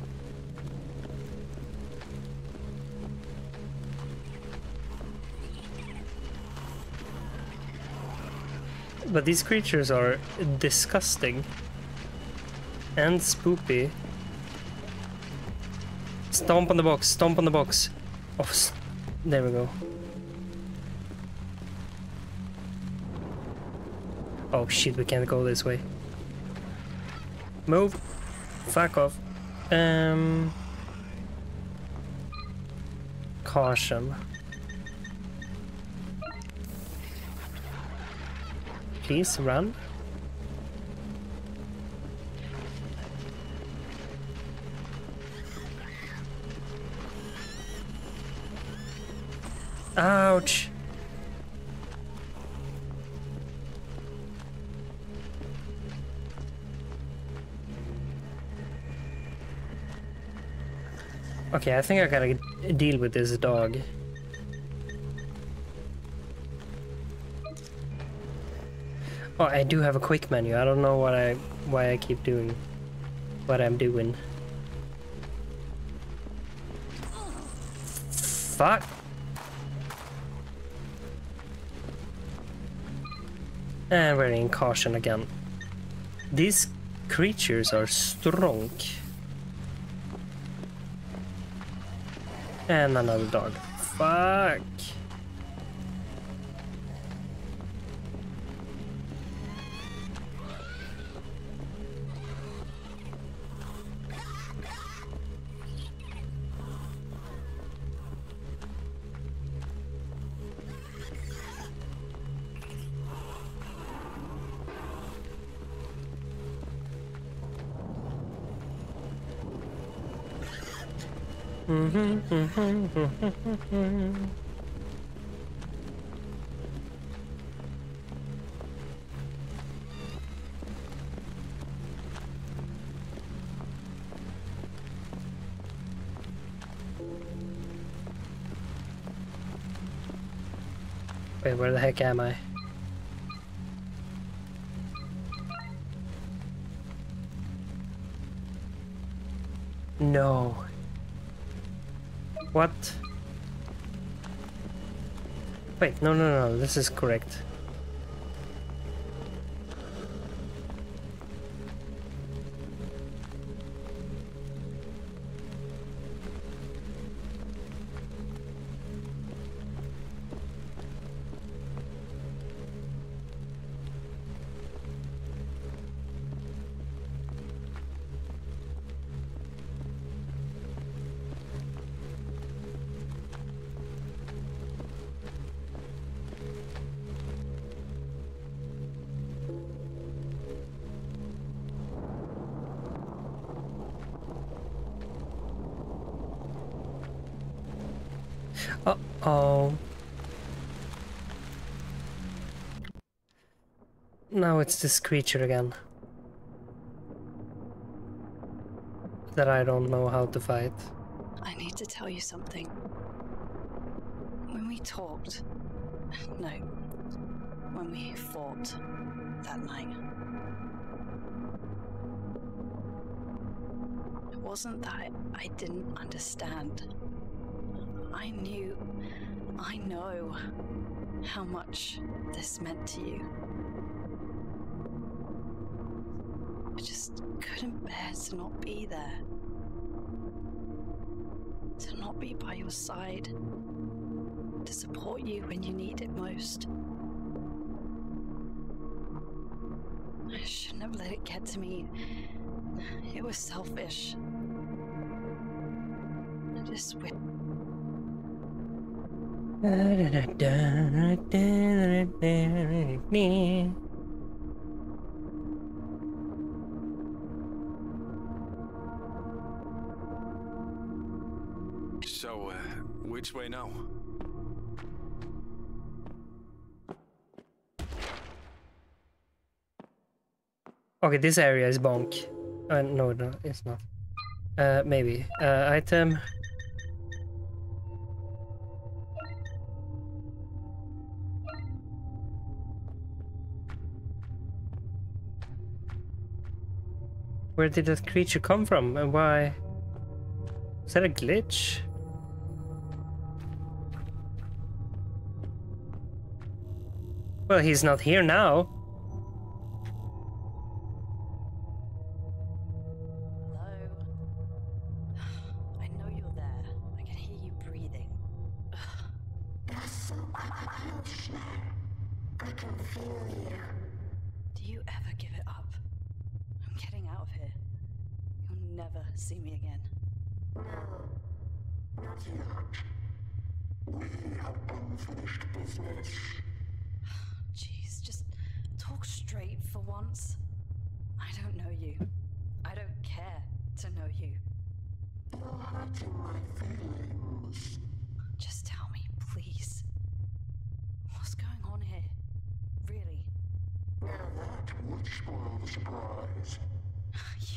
[SPEAKER 1] But these creatures are disgusting and spoopy. Stomp on the box, stomp on the box. Oh, there we go. Oh shit, we can't go this way. Move. Fuck off. Um. Caution. Please run. Okay, I think I gotta deal with this dog. Oh, I do have a quick menu. I don't know what I why I keep doing what I'm doing. Fuck. And we're in caution again. These creatures are strong. And another dog. Fuck. Wait, where the heck am I? What? Wait, no, no, no, this is correct. This creature again. That I don't know how to fight.
[SPEAKER 3] I need to tell you something. When we talked, no, when we fought that night, it wasn't that I didn't understand. I knew, I know how much this meant to you. To not be there. To not be by your side. To support you when you need it most. I shouldn't have let it get to me. It was selfish. I just wish.
[SPEAKER 2] So, uh,
[SPEAKER 1] Okay, this area is bonk. Uh, no, no, it's not. Uh, maybe. Uh, item. Where did that creature come from and why? Is that a glitch? Well, he's not here now.
[SPEAKER 3] Just tell me, please. What's going on here? Really? Now that would spoil the surprise.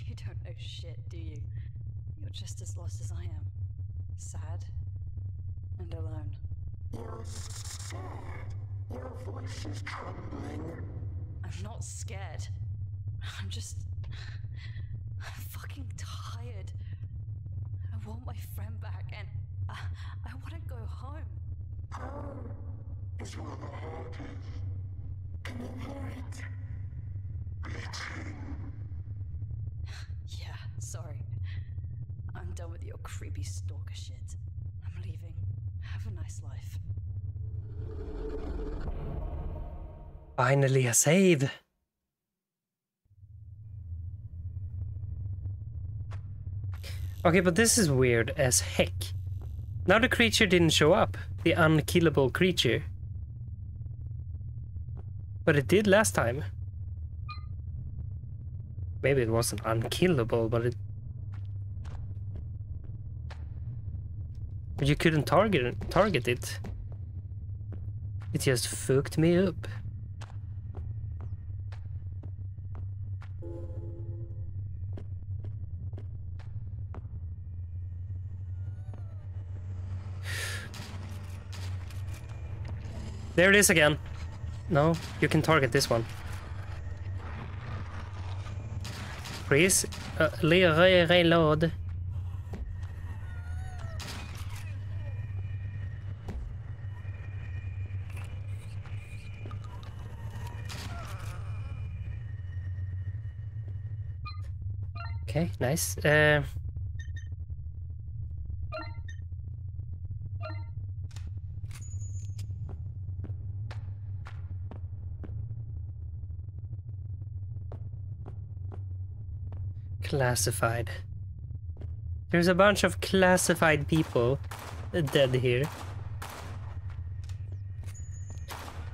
[SPEAKER 3] You don't know shit, do you? You're just as lost as I am. Sad and alone. You're scared. Your voice is trembling. I'm not scared. I'm just. I'm fucking tired. I want my friend back and uh, I, I want to go home. This one of the heart is Yeah, sorry. I'm done with your creepy stalker shit. I'm leaving. Have a nice life.
[SPEAKER 1] Finally a save. Okay, but this is weird as heck. Now the creature didn't show up. The unkillable creature. But it did last time. Maybe it wasn't unkillable, but it... But you couldn't target target it. It just fucked me up. There it is again. No, you can target this one. Please, uh, re re reload. Okay, nice. Uh, classified. There's a bunch of classified people dead here.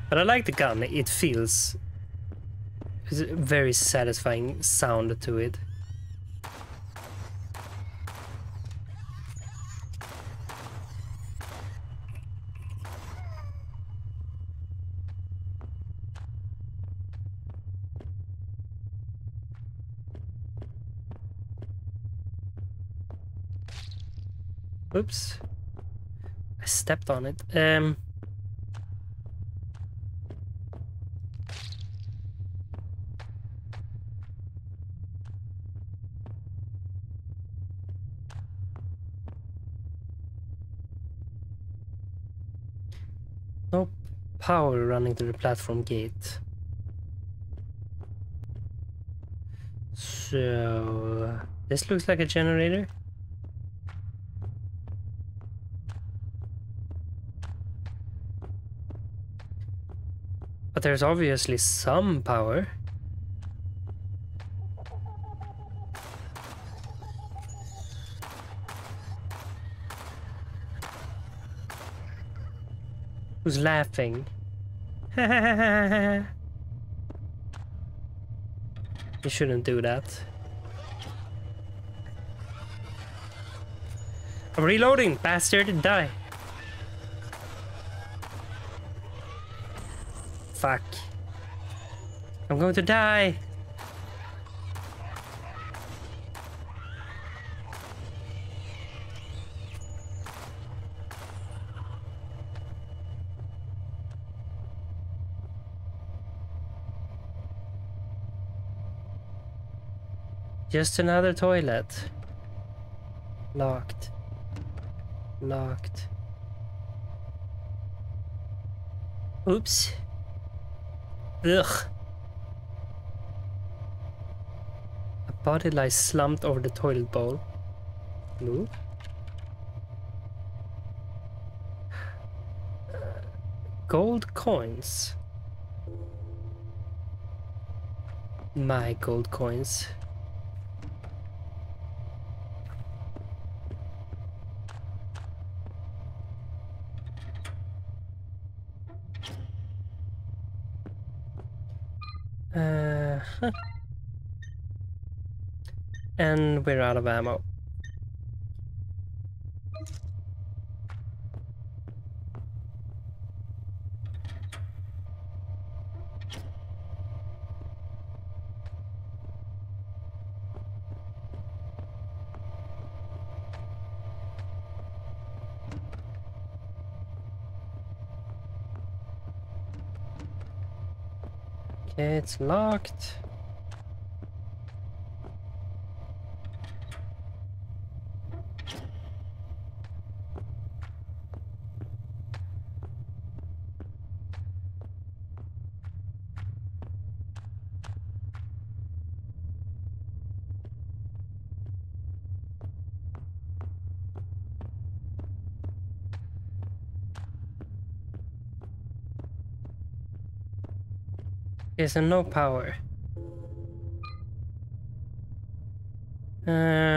[SPEAKER 1] But I like the gun. It feels there's a very satisfying sound to it. Oops. I stepped on it. Um. No power running to the platform gate. So, this looks like a generator. There's obviously some power. Who's laughing? you shouldn't do that. I'm reloading, bastard, die. Fuck. I'm going to die. Just another toilet. Locked. Locked. Oops. Ugh. A body lies slumped over the toilet bowl. Move. Gold coins. My gold coins. Uh, huh. And we're out of ammo. Okay, it's locked. Okay, so no power. Uh...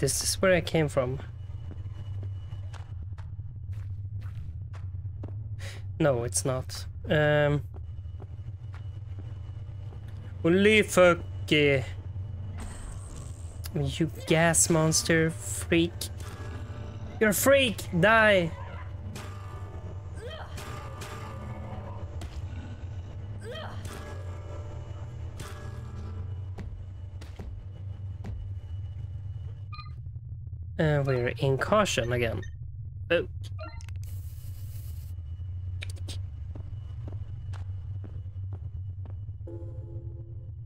[SPEAKER 1] Wait, is this where I came from? No, it's not. Um. Fuck. eh. You gas monster freak. You're a freak! Die! Caution again. Oh.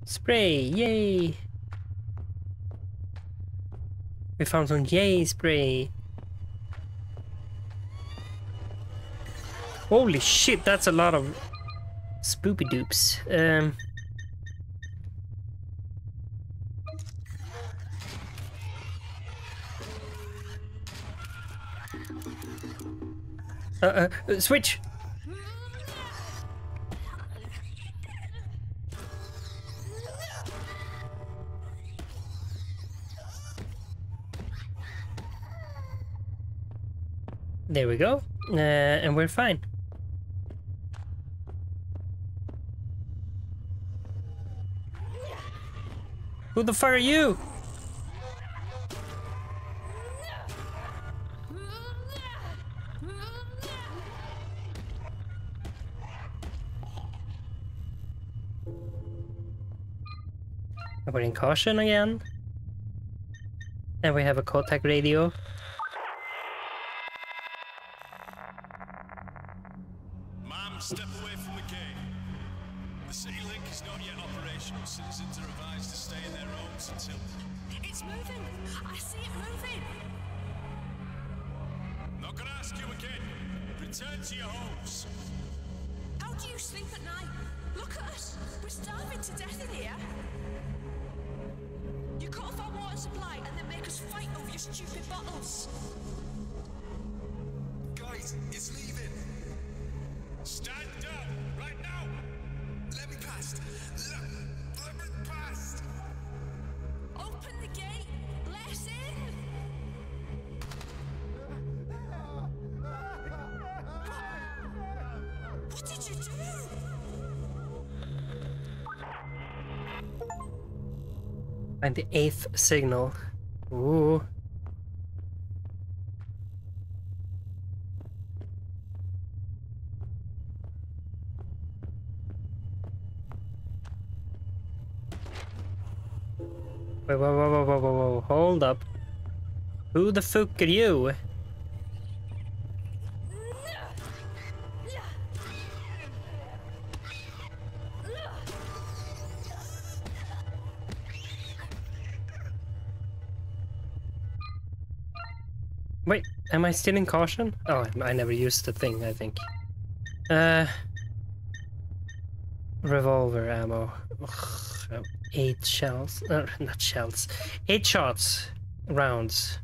[SPEAKER 1] Spray, yay! We found some yay spray. Holy shit, that's a lot of spoopy doops. Um, uh, uh, switch! There we go. Uh, and we're fine. Who the fuck are you? We're in caution again. And we have a contact radio. Signal. Ooh. Wait, whoa, whoa, whoa, whoa, whoa, hold up. Who the fuck are you? Am I still in caution? Oh, I never used the thing, I think. Uh, revolver ammo. Ugh, eight shells. Uh, not shells. Eight shots. Rounds.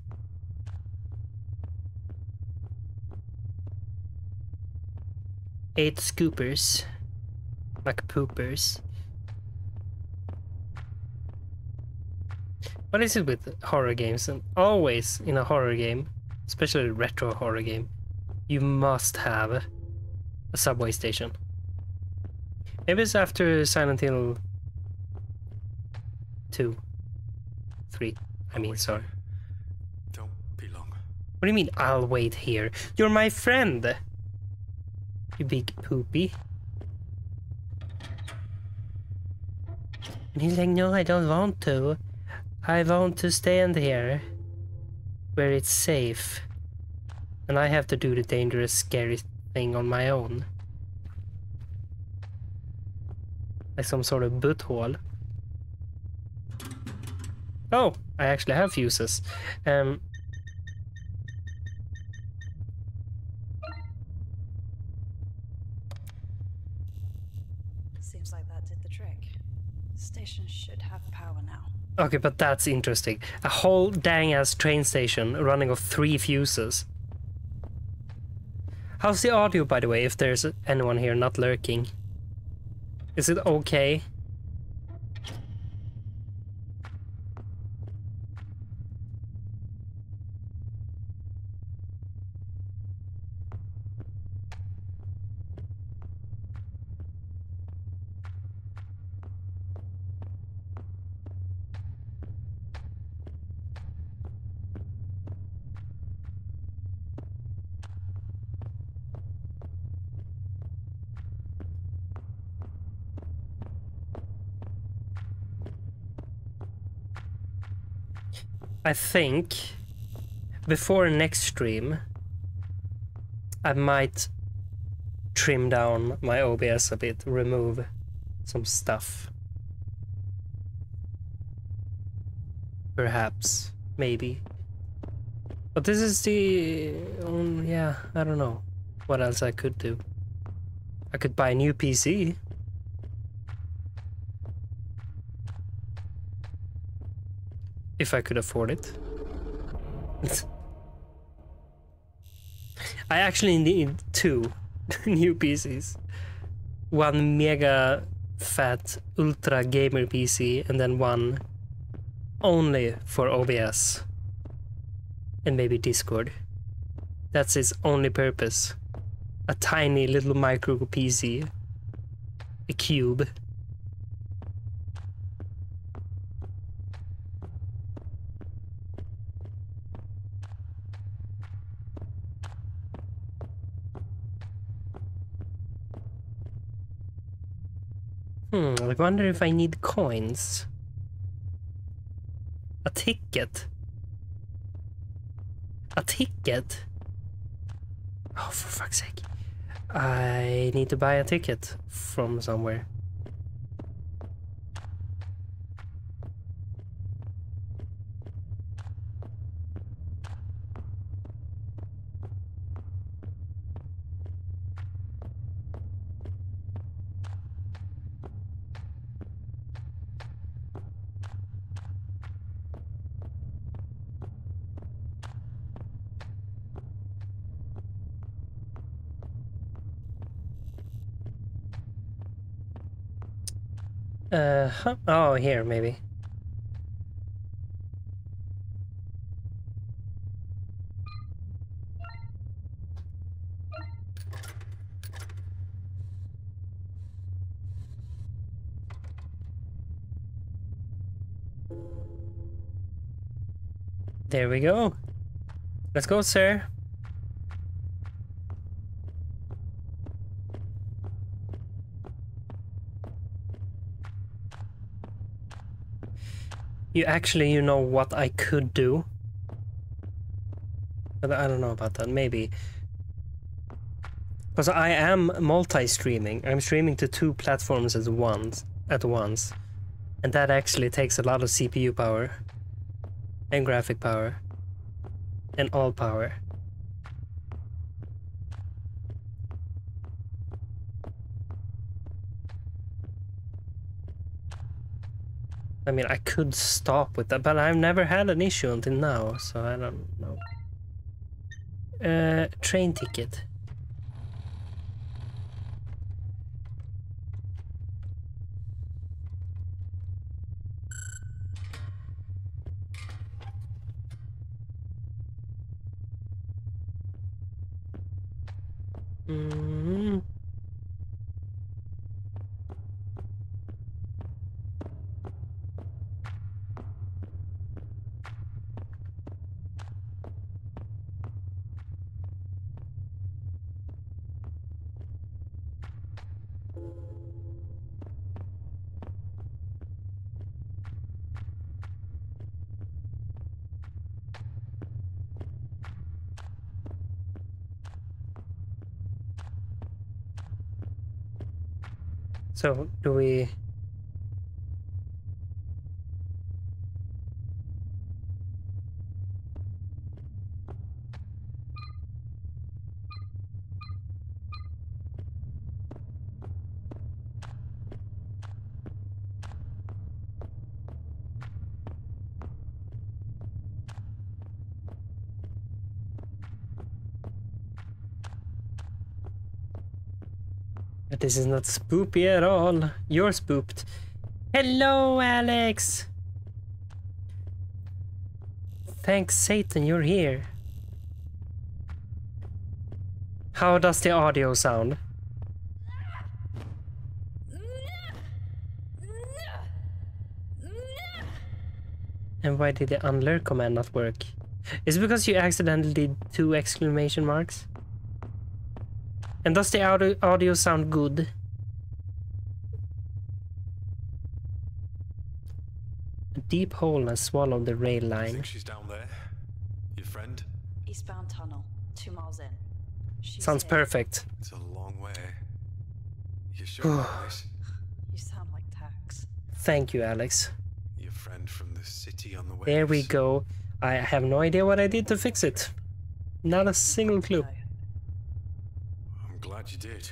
[SPEAKER 1] Eight scoopers. Like poopers. What is it with horror games? And always in a horror game, especially a retro horror game, you must have a subway station. Maybe it's after Silent Hill 2. 3. I mean, sorry.
[SPEAKER 2] Don't be long.
[SPEAKER 1] What do you mean, I'll wait here? You're my friend! You big poopy. And he's like, no, I don't want to. I want to stand here. Where it's safe. And I have to do the dangerous, scary thing on my own. Like some sort of butthole. Oh, I actually have fuses. Um, Okay, but that's interesting. A whole dang ass train station running off three fuses. How's the audio, by the way, if there's anyone here not lurking? Is it okay? I think before next stream, I might trim down my OBS a bit, remove some stuff. Perhaps, maybe. But this is the um, yeah, I don't know what else I could do. I could buy a new PC. If I could afford it. I actually need two new PCs. One mega fat ultra gamer PC and then one only for OBS and maybe Discord. That's its only purpose. A tiny little micro PC. A cube. Wonder if I need coins. A ticket. A ticket? Oh, for fuck's sake. I need to buy a ticket from somewhere. Uh, oh, here, maybe. There we go. Let's go, sir. You actually, you know what I could do? But I don't know about that, maybe. Because I am multi-streaming. I'm streaming to two platforms at once, at once. And that actually takes a lot of CPU power. And graphic power. And all power. I mean, I could stop with that, but I've never had an issue until now, so I don't know. Uh, train ticket. So, do we... this is not spoopy at all. You're spooped. Hello, Alex! Thanks, Satan, you're here. How does the audio sound? And why did the unlurk command not work? Is it because you accidentally did two exclamation marks? And does the audio, audio sound good? A deep hole has swallowed the rail
[SPEAKER 2] I
[SPEAKER 1] line.
[SPEAKER 2] think she's down there. Your friend?
[SPEAKER 3] Eastbound tunnel, two miles in. She's
[SPEAKER 1] Sounds
[SPEAKER 3] here.
[SPEAKER 1] perfect.
[SPEAKER 2] It's a long way. You sure?
[SPEAKER 3] You sound like Tax.
[SPEAKER 1] Thank you, Alex.
[SPEAKER 2] Your friend from the city on the way.
[SPEAKER 1] There we go. I have no idea what I did to fix it. Not a single clue.
[SPEAKER 3] No.
[SPEAKER 2] I'm glad you did.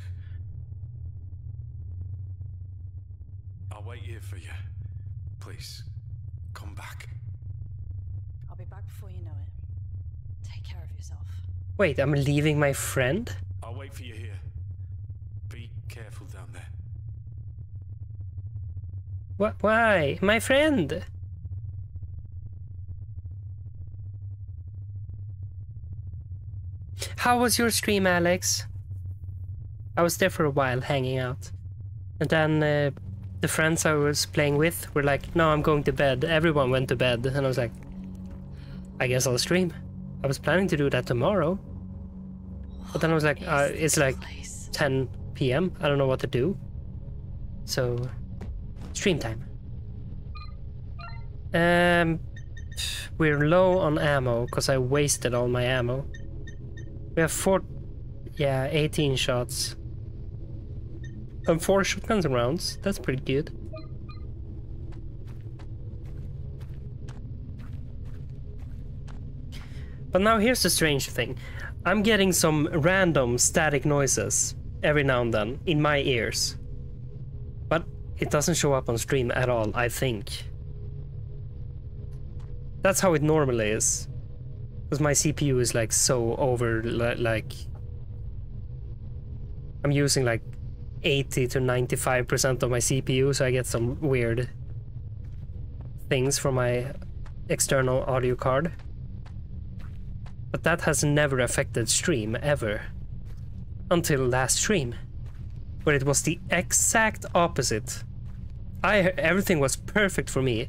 [SPEAKER 2] I'll wait here for you. Please, come back.
[SPEAKER 3] I'll be back before you know it. Take care of yourself.
[SPEAKER 1] Wait, I'm leaving my friend?
[SPEAKER 2] I'll wait for you here. Be careful down there.
[SPEAKER 1] What? Why? My friend! How was your stream, Alex? I was there for a while, hanging out. And then uh, the friends I was playing with were like, no, I'm going to bed. Everyone went to bed. And I was like, I guess I'll stream. I was planning to do that tomorrow. But then I was like, uh, it's like
[SPEAKER 3] Place.
[SPEAKER 1] 10 p.m. I don't know what to do. So, stream time. Um, we're low on ammo because I wasted all my ammo. We have four, yeah, 18 shots. And four shotguns rounds. That's pretty good. But now here's the strange thing. I'm getting some random static noises every now and then in my ears. But it doesn't show up on stream at all, I think. That's how it normally is. Because my CPU is like so over, like. I'm using like 80 to 95% of my CPU, so I get some weird things from my external audio card. But that has never affected stream ever. Until last stream, where it was the exact opposite. I everything was perfect for me.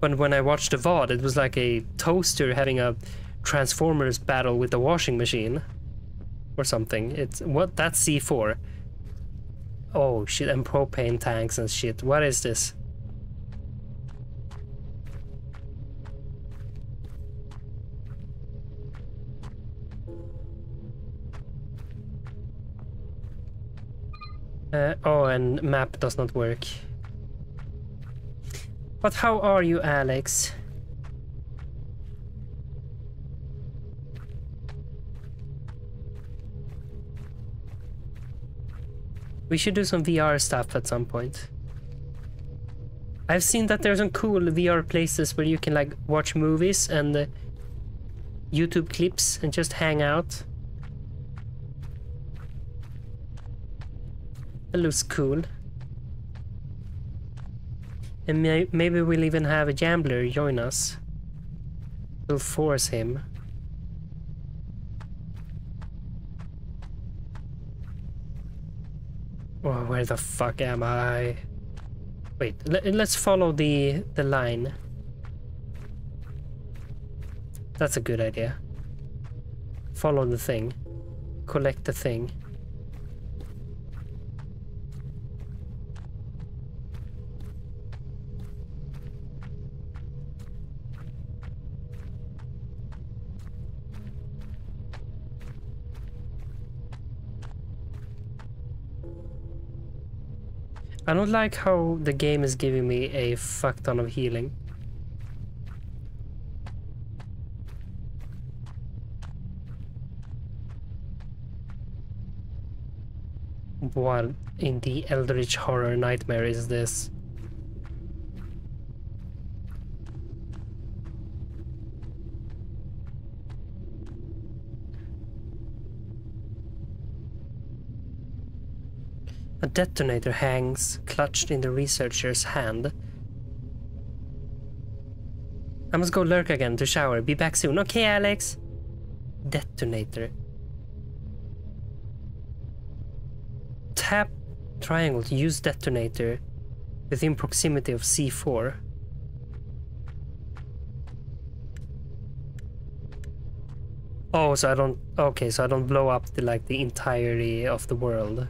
[SPEAKER 1] But when I watched the VOD, it was like a toaster having a Transformers battle with a washing machine. Or something. It's what that's C4. Oh shit, and propane tanks and shit. What is this? Uh, oh, and map does not work. But how are you, Alex? We should do some VR stuff at some point. I've seen that there's some cool VR places where you can like watch movies and uh, YouTube clips and just hang out. That looks cool. And may maybe we'll even have a gambler join us. We'll force him. Oh, where the fuck am I? Wait, le- let's follow the the line. That's a good idea. Follow the thing. Collect the thing. I don't like how the game is giving me a fuck ton of healing. What in the Eldritch Horror Nightmare is this? A detonator hangs, clutched in the researcher's hand. I must go lurk again to shower. Be back soon. Okay, Alex. Detonator. Tap triangle to use detonator within proximity of C4. Oh, so I don't. Okay, so I don't blow up the like the entirety of the world.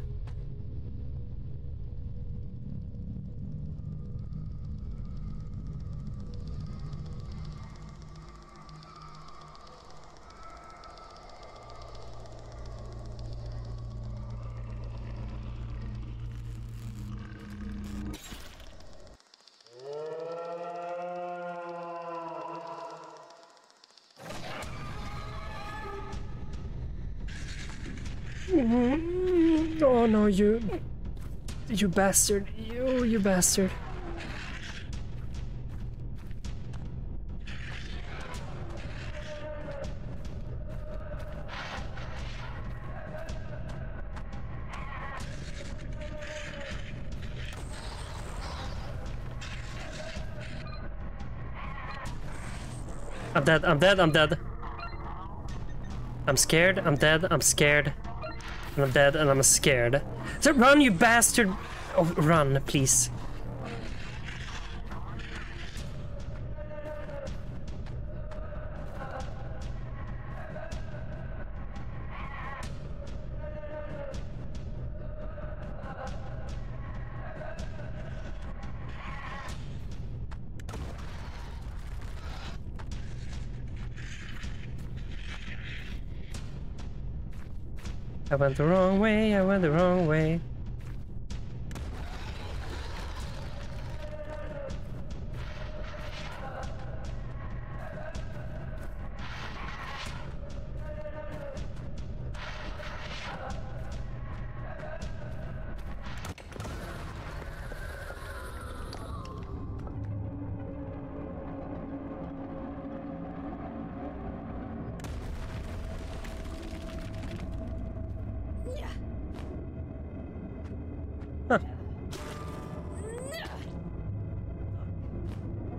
[SPEAKER 1] No, you. You bastard. You, you bastard. I'm dead, I'm dead, I'm dead. I'm scared, I'm dead, I'm scared. And I'm dead and I'm scared. So run, you bastard! Oh, run, please. Went the wrong way, I went the wrong way.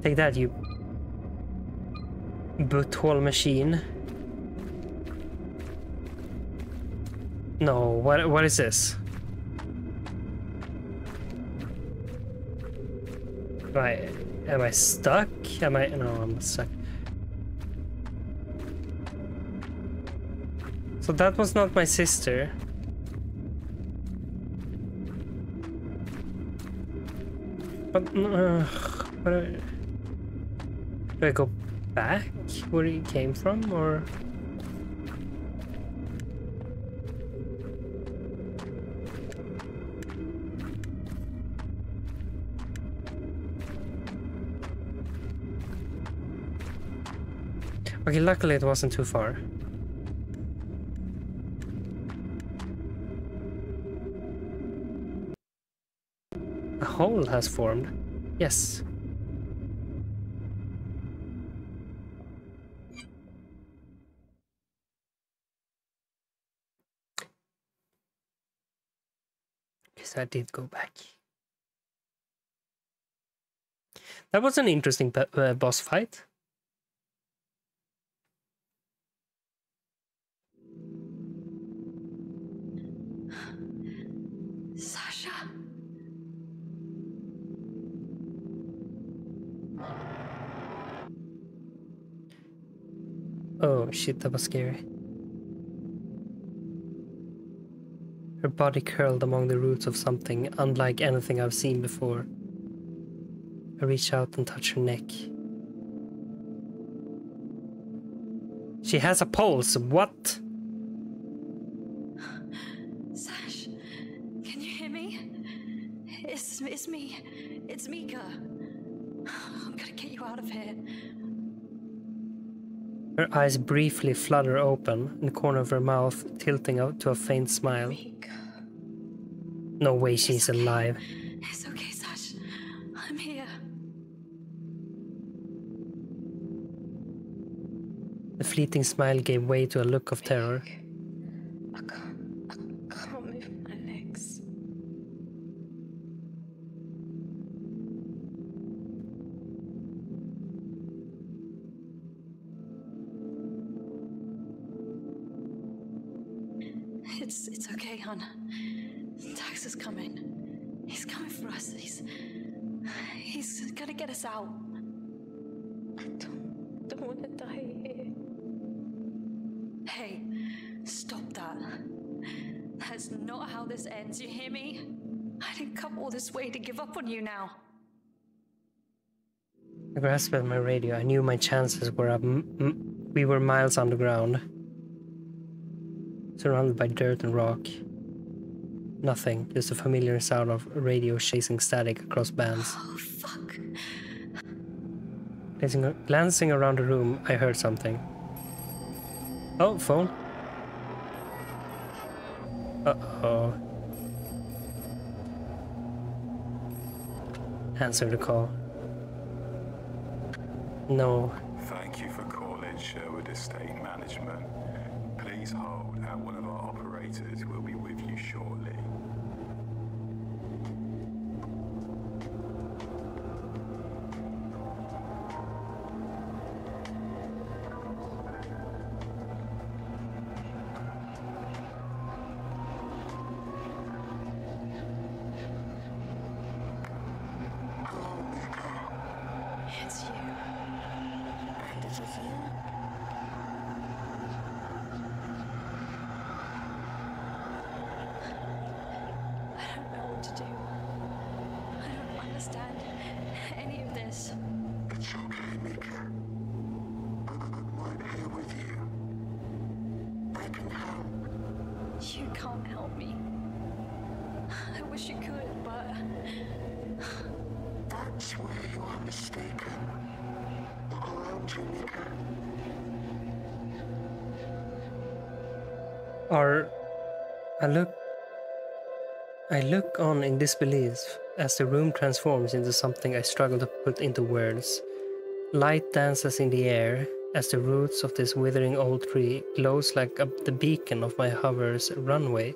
[SPEAKER 1] Take that, you butthole machine. No, what what is this? Am I am I stuck? Am I no I'm stuck. So that was not my sister. But uh, I- do I go back where he came from, or? Okay, luckily it wasn't too far. Hole has formed. Yes. Yes, I did go back. That was an interesting uh, boss fight. Oh shit, that was scary. Her body curled among the roots of something unlike anything I've seen before. I reach out and touch her neck. She has a pulse. What? Her eyes briefly flutter open, in the corner of her mouth tilting out to a faint smile.
[SPEAKER 3] Mica.
[SPEAKER 1] No way she's alive.
[SPEAKER 3] It's okay, Sash. I'm here.
[SPEAKER 1] The fleeting smile gave way to a look of terror.
[SPEAKER 3] Way to give up on you now.
[SPEAKER 1] I grasped at my radio. I knew my chances were up. M- m- we were miles underground, surrounded by dirt and rock. Nothing, just a familiar sound of radio chasing static across bands.
[SPEAKER 3] Oh, fuck.
[SPEAKER 1] Glancing, glancing around the room, I heard something. Oh, phone. Uh-oh. Answer the call. No.
[SPEAKER 4] Thank you for calling Sherwood Estate Management. Please hold, and one of our operators will be
[SPEAKER 3] understand any of this.
[SPEAKER 5] It's okay, Mica. I'm right here with you. I can help.
[SPEAKER 3] You can't help me. I wish you could, but
[SPEAKER 5] That's where you are mistaken. Look around you, Mica.
[SPEAKER 1] Are I look I look on in disbelief as the room transforms into something I struggle to put into words. Light dances in the air as the roots of this withering old tree glows like the beacon of my hover's runway.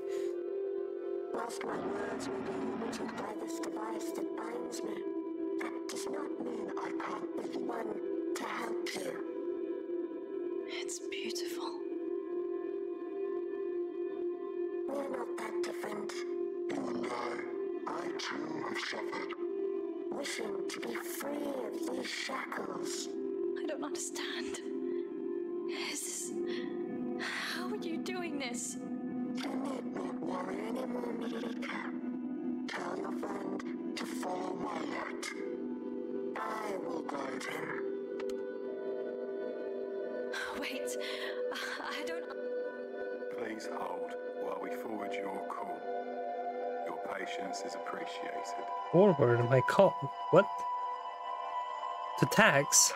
[SPEAKER 1] Tax?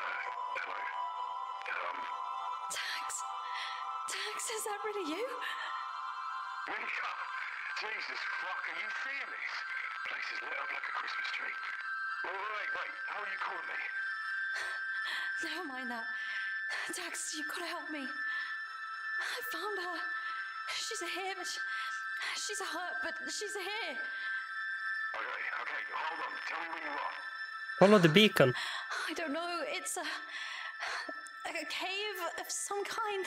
[SPEAKER 3] Tax? Tax, is that really you?
[SPEAKER 6] Mica! Jesus fuck, are you seeing this? Place is lit up like a Christmas tree. Wait, wait, wait, wait. How are you calling me?
[SPEAKER 3] Never mind that. Tax, you gotta help me. I found her. She's a here, but she, she's a hurt, but she's here.
[SPEAKER 6] Okay, okay, hold on. Tell me where you are.
[SPEAKER 1] Follow the beacon.
[SPEAKER 3] I don't know. It's a, a cave of some kind.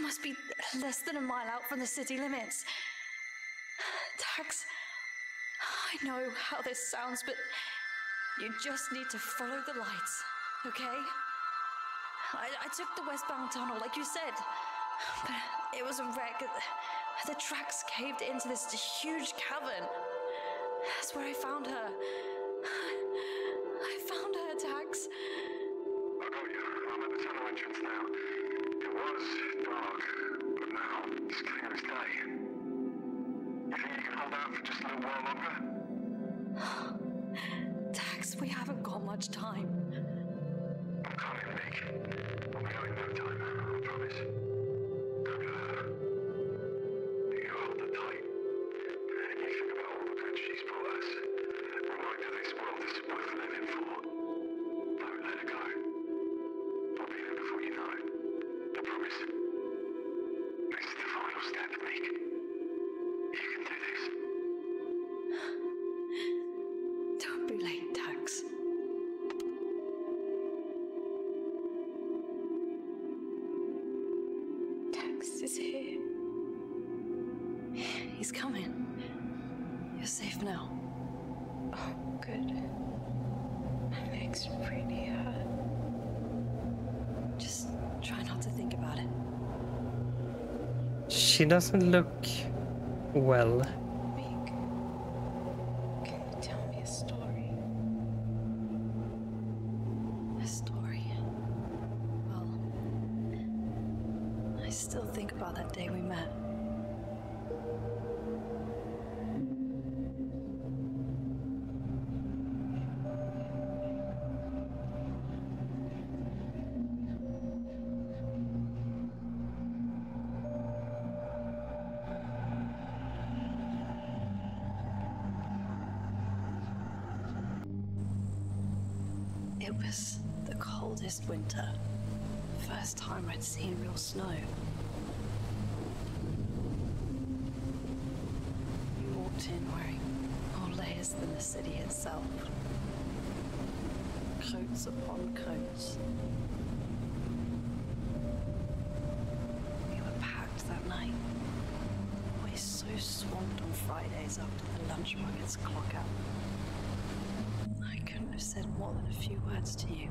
[SPEAKER 3] Must be less than a mile out from the city limits. Tax, I know how this sounds, but you just need to follow the lights, okay? I, I took the westbound tunnel, like you said, but it was a wreck. The tracks caved into this huge cavern. That's where I found her. Tax, we haven't got much time.
[SPEAKER 6] I'm coming, Nick.
[SPEAKER 1] She doesn't look well.
[SPEAKER 7] Can you tell me a story?
[SPEAKER 3] A story. Well, I still think about that day we met. Seen real snow. We walked in wearing more layers than the city itself. Coats upon coats. We were packed that night. Always so swamped on Fridays after the lunch buckets clock out. I couldn't have said more than a few words to you.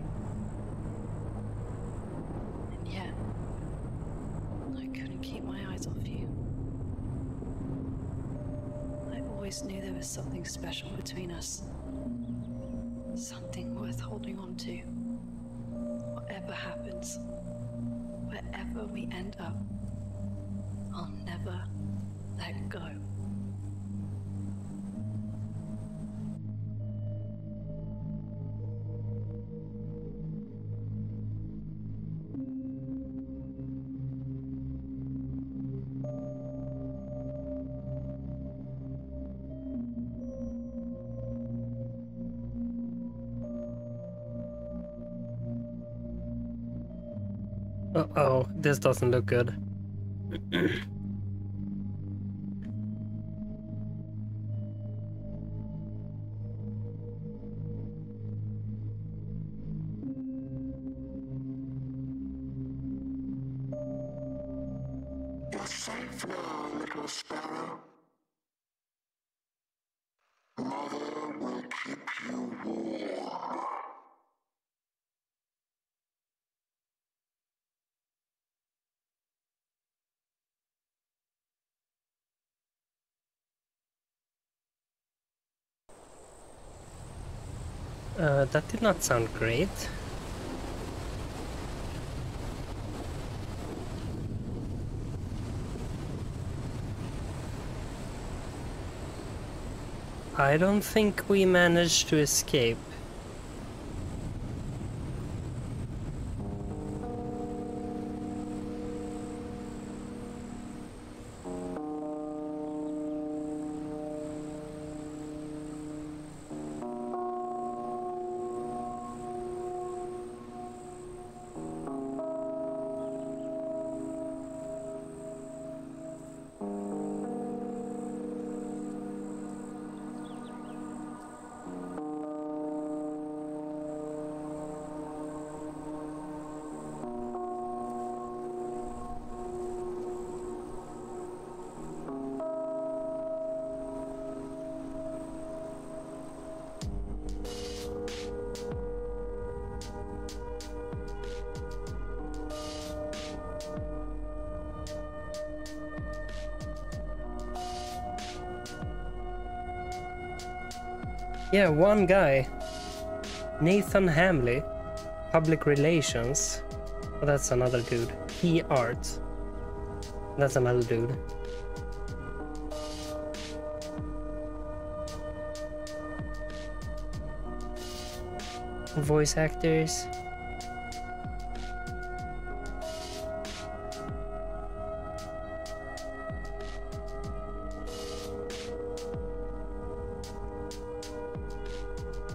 [SPEAKER 3] And yet, I couldn't keep my eyes off you. I always knew there was something special between us.
[SPEAKER 1] Oh, this doesn't look good. Uh, that did not sound great. I don't think we managed to escape. Yeah, one guy. Nathan Hamley. Public Relations. Oh, that's another dude. He Art. That's another dude. Voice actors.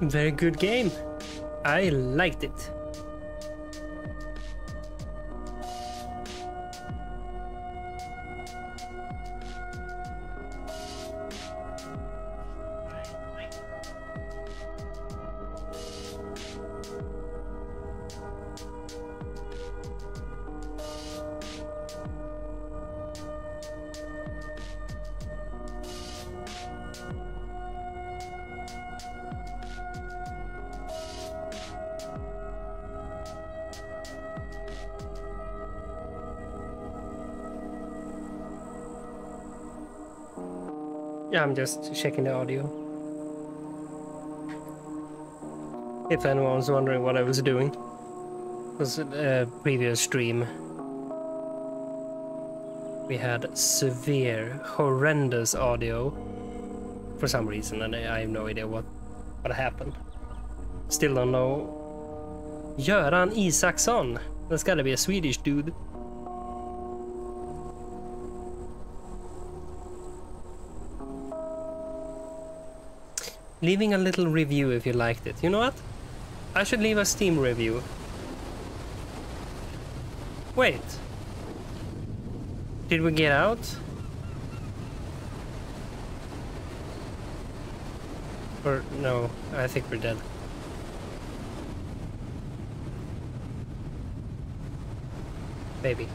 [SPEAKER 1] Very good game. I liked it. I'm just checking the audio. If anyone's wondering what I was doing. It was a previous stream. We had severe, horrendous audio for some reason, and I have no idea what, what happened. Still don't know. Göran Isaksson! That's gotta be a Swedish dude. Leaving a little review if you liked it. You know what? I should leave a Steam review. Wait. Did we get out? Or no, I think we're dead. Maybe.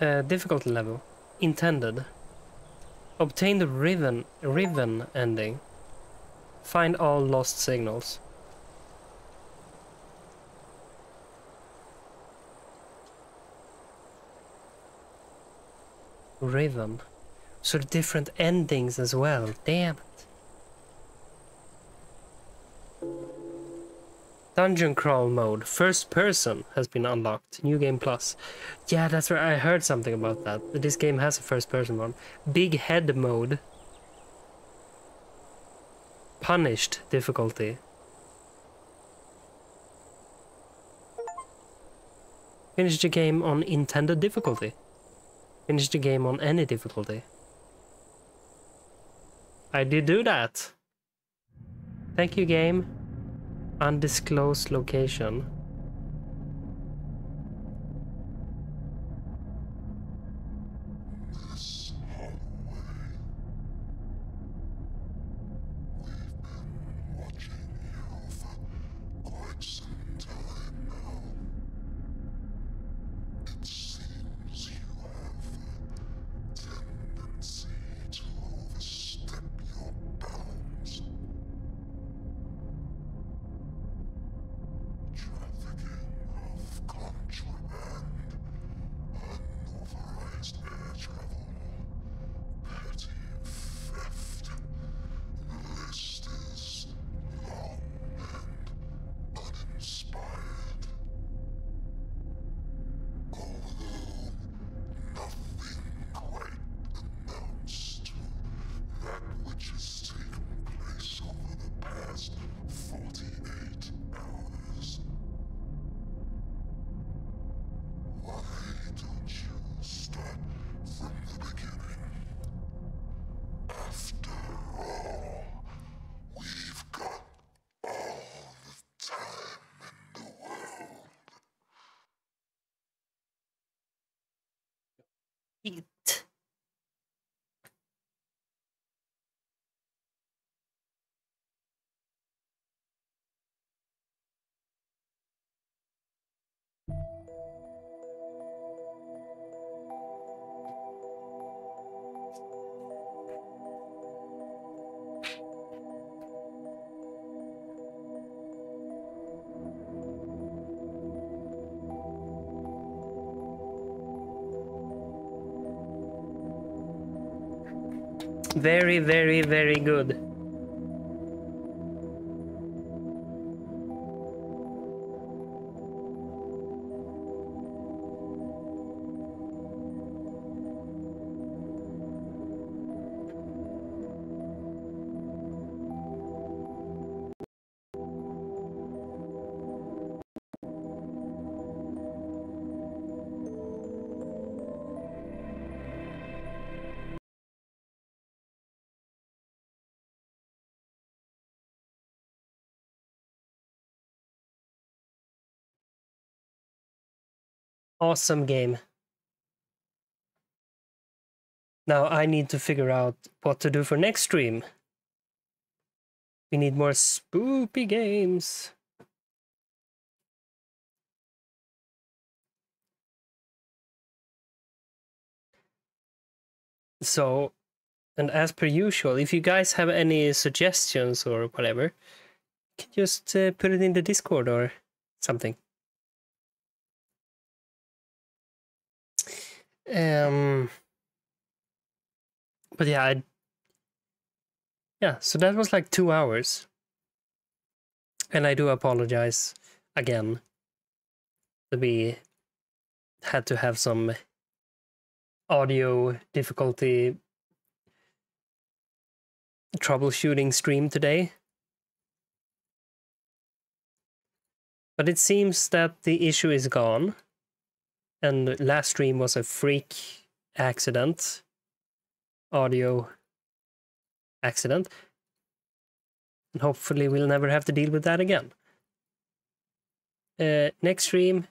[SPEAKER 1] Uh, difficulty level. Intended. Obtain the Riven, Riven ending. Find all lost signals. Riven. So different endings as well. Damn it. Dungeon crawl mode, first person, has been unlocked. New game plus. Yeah, that's right. I heard something about that. This game has a first person one. Big head mode. Punished difficulty. Finish the game on intended difficulty. Finish the game on any difficulty. I did do that. Thank you, game. Undisclosed location. Eat. Very, very, very good. Awesome game. Now I need to figure out what to do for next stream. We need more spoopy games. So, and as per usual, if you guys have any suggestions or whatever, you can just uh, put it in the Discord or something. Um, but yeah, I, yeah. So that was like two hours, and I do apologize again that we had to have some audio difficulty troubleshooting stream today. But it seems that the issue is gone. And last stream was a freak accident. Audio accident. And hopefully we'll never have to deal with that again. Uh, next stream,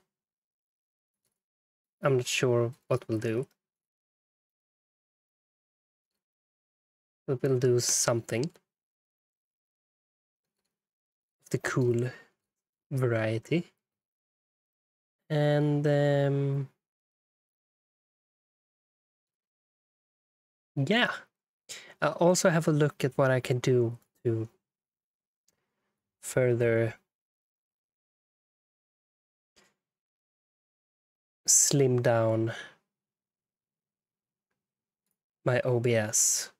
[SPEAKER 1] I'm not sure what we'll do. But we'll do something. The cool variety. And um, yeah, I also have a look at what I can do to further slim down my OBS.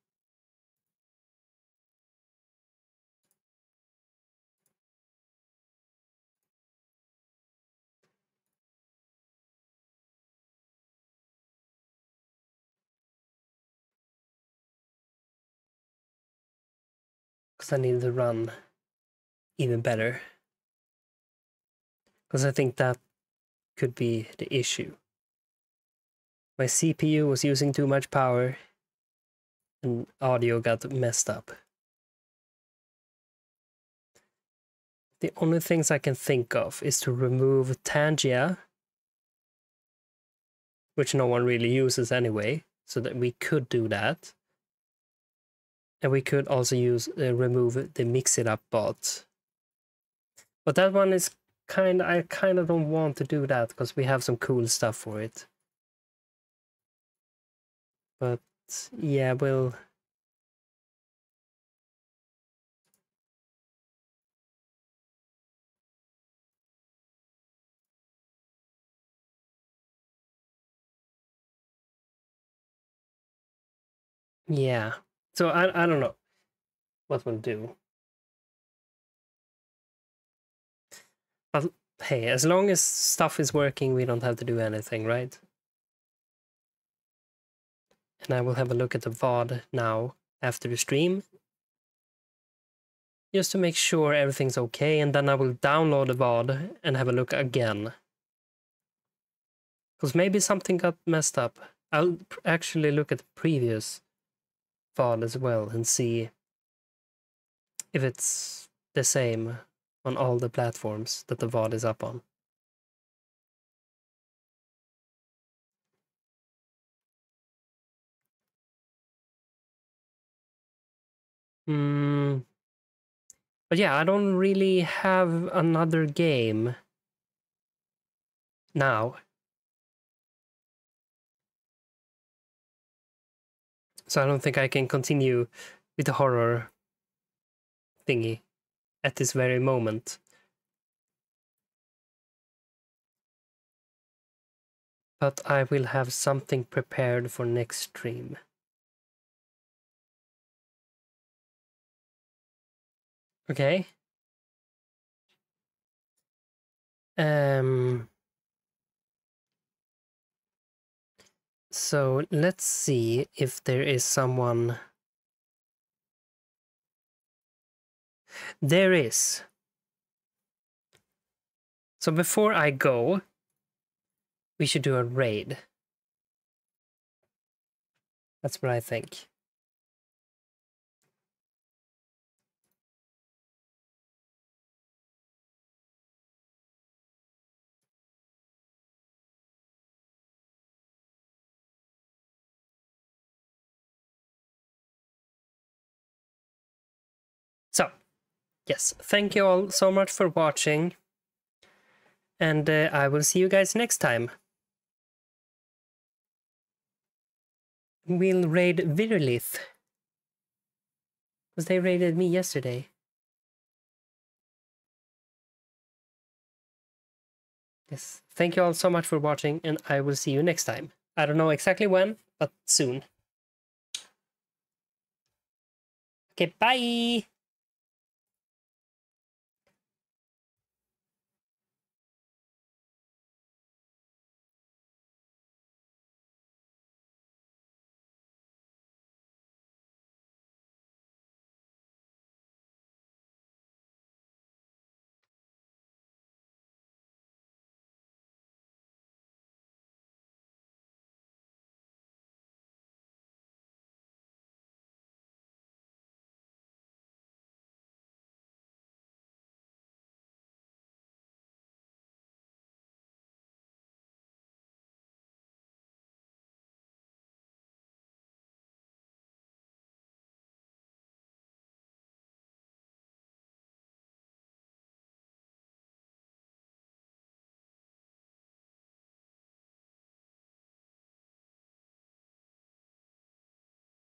[SPEAKER 1] Because I need to run even better. Because I think that could be the issue. My CPU was using too much power and audio got messed up. The only things I can think of is to remove Tangia, which no one really uses anyway, so that we could do that. And we could also use uh, remove the mix it up bot. But that one is kind I kind of don't want to do that because we have some cool stuff for it. But yeah, we'll Yeah. So I I don't know what we'll do. But hey, as long as stuff is working, we don't have to do anything, right? And I will have a look at the VOD now after the stream. Just to make sure everything's okay, and then I will download the VOD and have a look again. Because maybe something got messed up. I'll actually look at the previous VOD as well and see if it's the same on all the platforms that the VOD is up on. Hmm. But yeah, I don't really have another game now. So I don't think I can continue with the horror thingy at this very moment. But I will have something prepared for next stream. Okay. Um. So let's see if there is someone. There is. So before I go, we should do a raid. That's what I think. Yes, thank you all so much for watching. And uh, I will see you guys next time. We'll raid Virulith. Because they raided me yesterday. Yes, thank you all so much for watching, and I will see you next time. I don't know exactly when, but soon. Okay, bye!